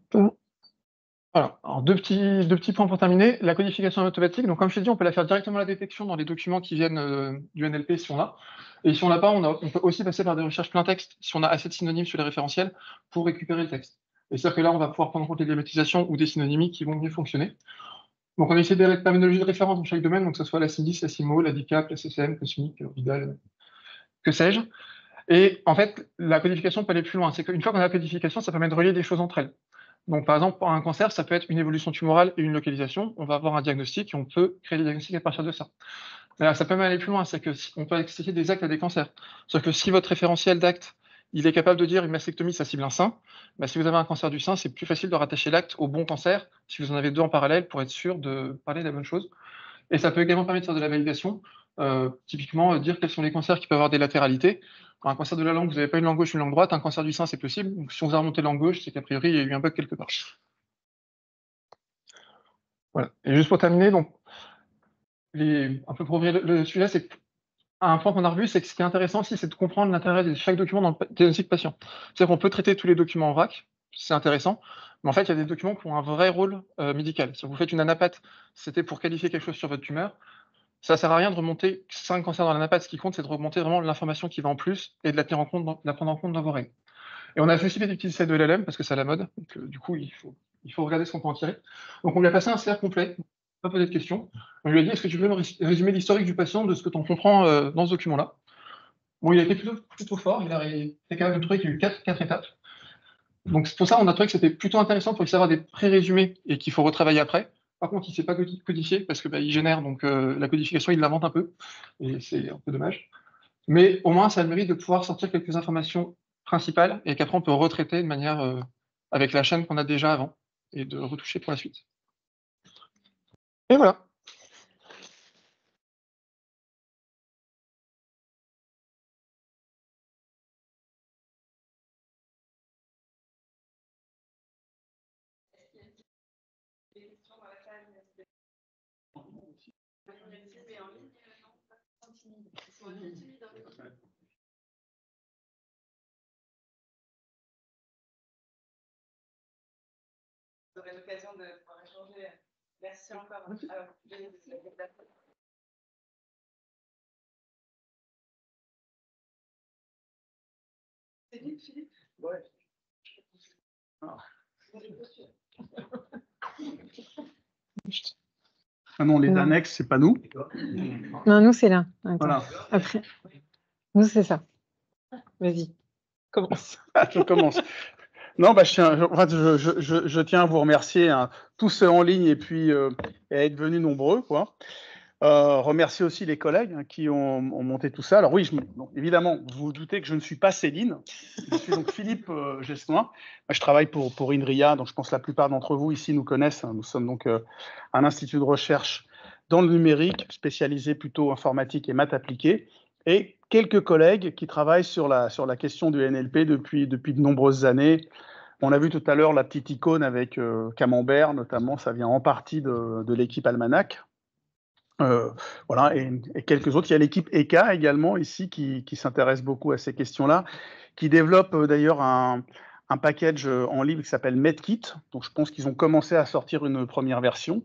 Alors, alors deux, petits, deux petits points pour terminer. La codification automatique, donc comme je t'ai dit, on peut la faire directement à la détection dans les documents qui viennent euh, du NLP si on l'a. Et si on l'a pas, on, peut aussi passer par des recherches plein texte si on a assez de synonymes sur les référentiels pour récupérer le texte. Et c'est-à-dire que là, on va pouvoir prendre en compte les dématisations ou des synonymies qui vont mieux fonctionner. Donc, on a essayé la terminologie de référence dans chaque domaine, donc que ce soit la CIDIS, la CIMO, la DICAP, la CCM, Cosmic, Vidal, que sais-je. Et en fait, la codification peut aller plus loin. C'est qu'une fois qu'on a la codification, ça permet de relier des choses entre elles. Donc, par exemple, pour un cancer, ça peut être une évolution tumorale et une localisation. On va avoir un diagnostic et on peut créer des diagnostics à partir de ça. Là, ça peut même aller plus loin, c'est qu'on peut associer des actes à des cancers. C'est-à-dire que si votre référentiel d'acte il est capable de dire une mastectomie, ça cible un sein. Bah, si vous avez un cancer du sein, c'est plus facile de rattacher l'acte au bon cancer si vous en avez deux en parallèle pour être sûr de parler de la bonne chose. Et ça peut également permettre de faire de la validation. Euh, typiquement, euh, dire quels sont les cancers qui peuvent avoir des latéralités. Un cancer de la langue, vous n'avez pas une langue gauche, une langue droite. Un cancer du sein, c'est possible. Donc, si on vous a remonté langue gauche, c'est qu'a priori, il y a eu un bug quelque part. Voilà. Et juste pour terminer, donc, un peu pour le, sujet, c'est un point qu'on a revu, c'est que ce qui est intéressant aussi, c'est de comprendre l'intérêt de chaque document dans le diagnostic patient. C'est-à-dire qu'on peut traiter tous les documents en vrac, c'est intéressant, mais en fait, il y a des documents qui ont un vrai rôle euh, médical. Si vous faites une anapate, c'était pour qualifier quelque chose sur votre tumeur, ça ne sert à rien de remonter 5 cancers dans l'anapate. Ce qui compte, c'est de remonter vraiment l'information qui va en plus et de la, la prendre en compte dans vos règles. Et on a fait aussi d'utiliser de l'LM parce que c'est à la mode. du coup, il faut, il regarder ce qu'on peut en tirer. Donc, on lui a passé un CR complet pas poser de questions. On lui a dit est-ce que tu veux me résumer l'historique du patient de ce que tu en comprends euh, dans ce document-là? Bon, il a été plutôt, fort, il a fait quand même trouvé qu'il y a eu quatre, quatre étapes. Donc pour ça, on a trouvé que c'était plutôt intéressant pour savoir des pré-résumés et qu'il faut retravailler après. Par contre, il ne s'est pas codifié parce qu'il bah, génère, donc euh, la codification, il l'invente un peu, et c'est un peu dommage. Mais au moins, ça a le mérite de pouvoir sortir quelques informations principales et qu'après, on peut retraiter de manière euh, avec la chaîne qu'on a déjà avant et de retoucher pour la suite. Et voilà. Vous aurez l'occasion de pouvoir échanger. Merci encore. Alors, Philippe, Philippe? Ouais. Ah. ah non, les annexes, c'est pas nous. Non, nous, c'est là. Voilà. Après, nous, c'est ça. Vas-y, commence. je commence. Non, bah, je, tiens, je, je, tiens à vous remercier hein, tous en ligne et puis euh, à être venus nombreux. Quoi. Euh, remercier aussi les collègues hein, qui ont, monté tout ça. Alors oui, évidemment, vous vous doutez que je ne suis pas Céline. Je suis donc Philippe euh, Je travaille pour, pour INRIA, donc je pense que la plupart d'entre vous ici nous connaissent. Hein. Nous sommes donc euh, un institut de recherche dans le numérique, spécialisé plutôt informatique et maths appliquées, et quelques collègues qui travaillent sur la, sur la question du NLP depuis, depuis de nombreuses années, on a vu tout à l'heure la petite icône avec euh, Camembert, notamment, ça vient en partie de, l'équipe Almanac. Euh, voilà, et, quelques autres. Il y a l'équipe ECA également ici qui, s'intéresse beaucoup à ces questions-là, qui développe euh, d'ailleurs un, package en libre qui s'appelle MedKit. Donc je pense qu'ils ont commencé à sortir une première version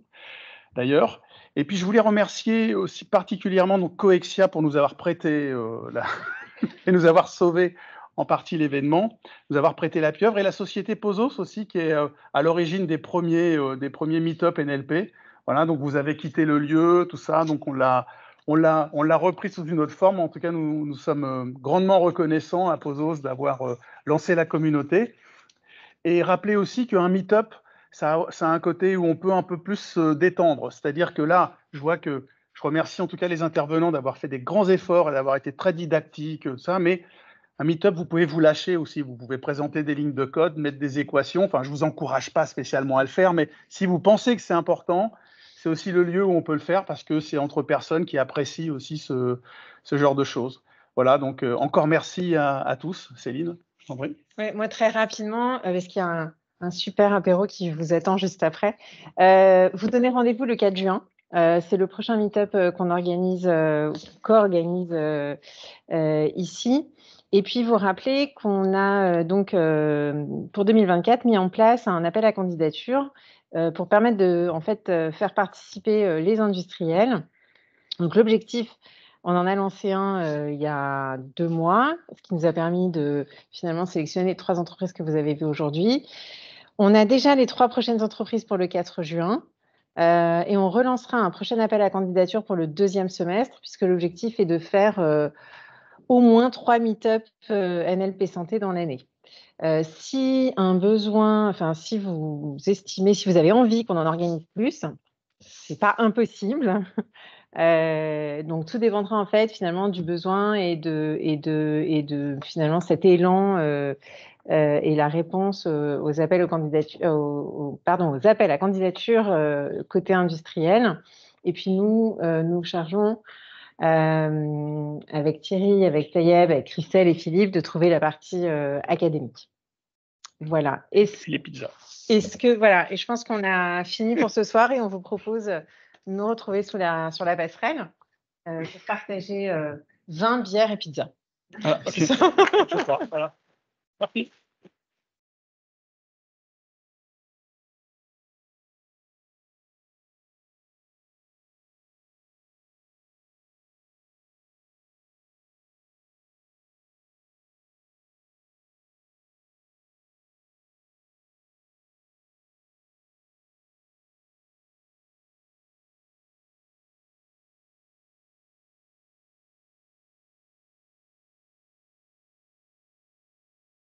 d'ailleurs. Et puis je voulais remercier aussi particulièrement donc, Coexia pour nous avoir prêté et nous avoir sauvé en partie l'événement, nous avoir prêté la pieuvre, et la société Pozos aussi, qui est euh, à l'origine des premiers, euh, des premiers meet-up NLP. Voilà, donc vous avez quitté le lieu, tout ça, donc on l'a, on l'a, on l'a repris sous une autre forme. En tout cas, nous, nous sommes euh, grandement reconnaissants à Pozos d'avoir lancé la communauté. Et rappelez aussi qu'un meet-up, ça, a un côté où on peut un peu plus se détendre. C'est-à-dire que là, je vois que je remercie en tout cas les intervenants d'avoir fait des grands efforts et d'avoir été très didactiques, ça, mais un meetup, vous pouvez vous lâcher aussi. Vous pouvez présenter des lignes de code, mettre des équations. Enfin, je ne vous encourage pas spécialement à le faire, mais si vous pensez que c'est important, c'est aussi le lieu où on peut le faire parce que c'est entre personnes qui apprécient aussi ce, genre de choses. Voilà, donc euh, encore merci à, tous. Céline, je t'en prie. moi, très rapidement, euh, parce qu'il y a un, super apéro qui vous attend juste après. Euh, vous donnez rendez-vous le 4 juin. c'est le prochain meet-up qu'on organise, co-organise ici. Et puis, vous rappelez qu'on a donc pour 2024 mis en place un appel à candidature pour permettre de en fait, faire participer les industriels. Donc, l'objectif, on en a lancé un il y a deux mois, ce qui nous a permis de finalement sélectionner trois entreprises que vous avez vues aujourd'hui. On a déjà les trois prochaines entreprises pour le 4 juin. euh, et on relancera un prochain appel à candidature pour le deuxième semestre, puisque l'objectif est de faire euh, au moins trois meet-up euh, NLP Santé dans l'année. Euh, si un besoin, enfin, si vous estimez, si vous avez envie qu'on en organise plus, c'est pas impossible. Euh, donc tout dépendra en fait finalement du besoin et de et de et de finalement cet élan euh, euh, et la réponse euh, aux appels aux candidatures, aux, aux- pardon aux appels à candidature euh, côté industriel. Et puis nous euh, nous chargeons euh, avec Thierry, avec Tayeb, avec Christelle et Philippe de trouver la partie euh, académique. Voilà. Est-ce Les pizzas. est-ce que voilà, et je pense qu'on a fini pour ce soir et on vous propose de nous retrouver sous la, sur la passerelle euh, pour partager euh, vin, bière et pizza. Ok. ça. Voilà. Merci.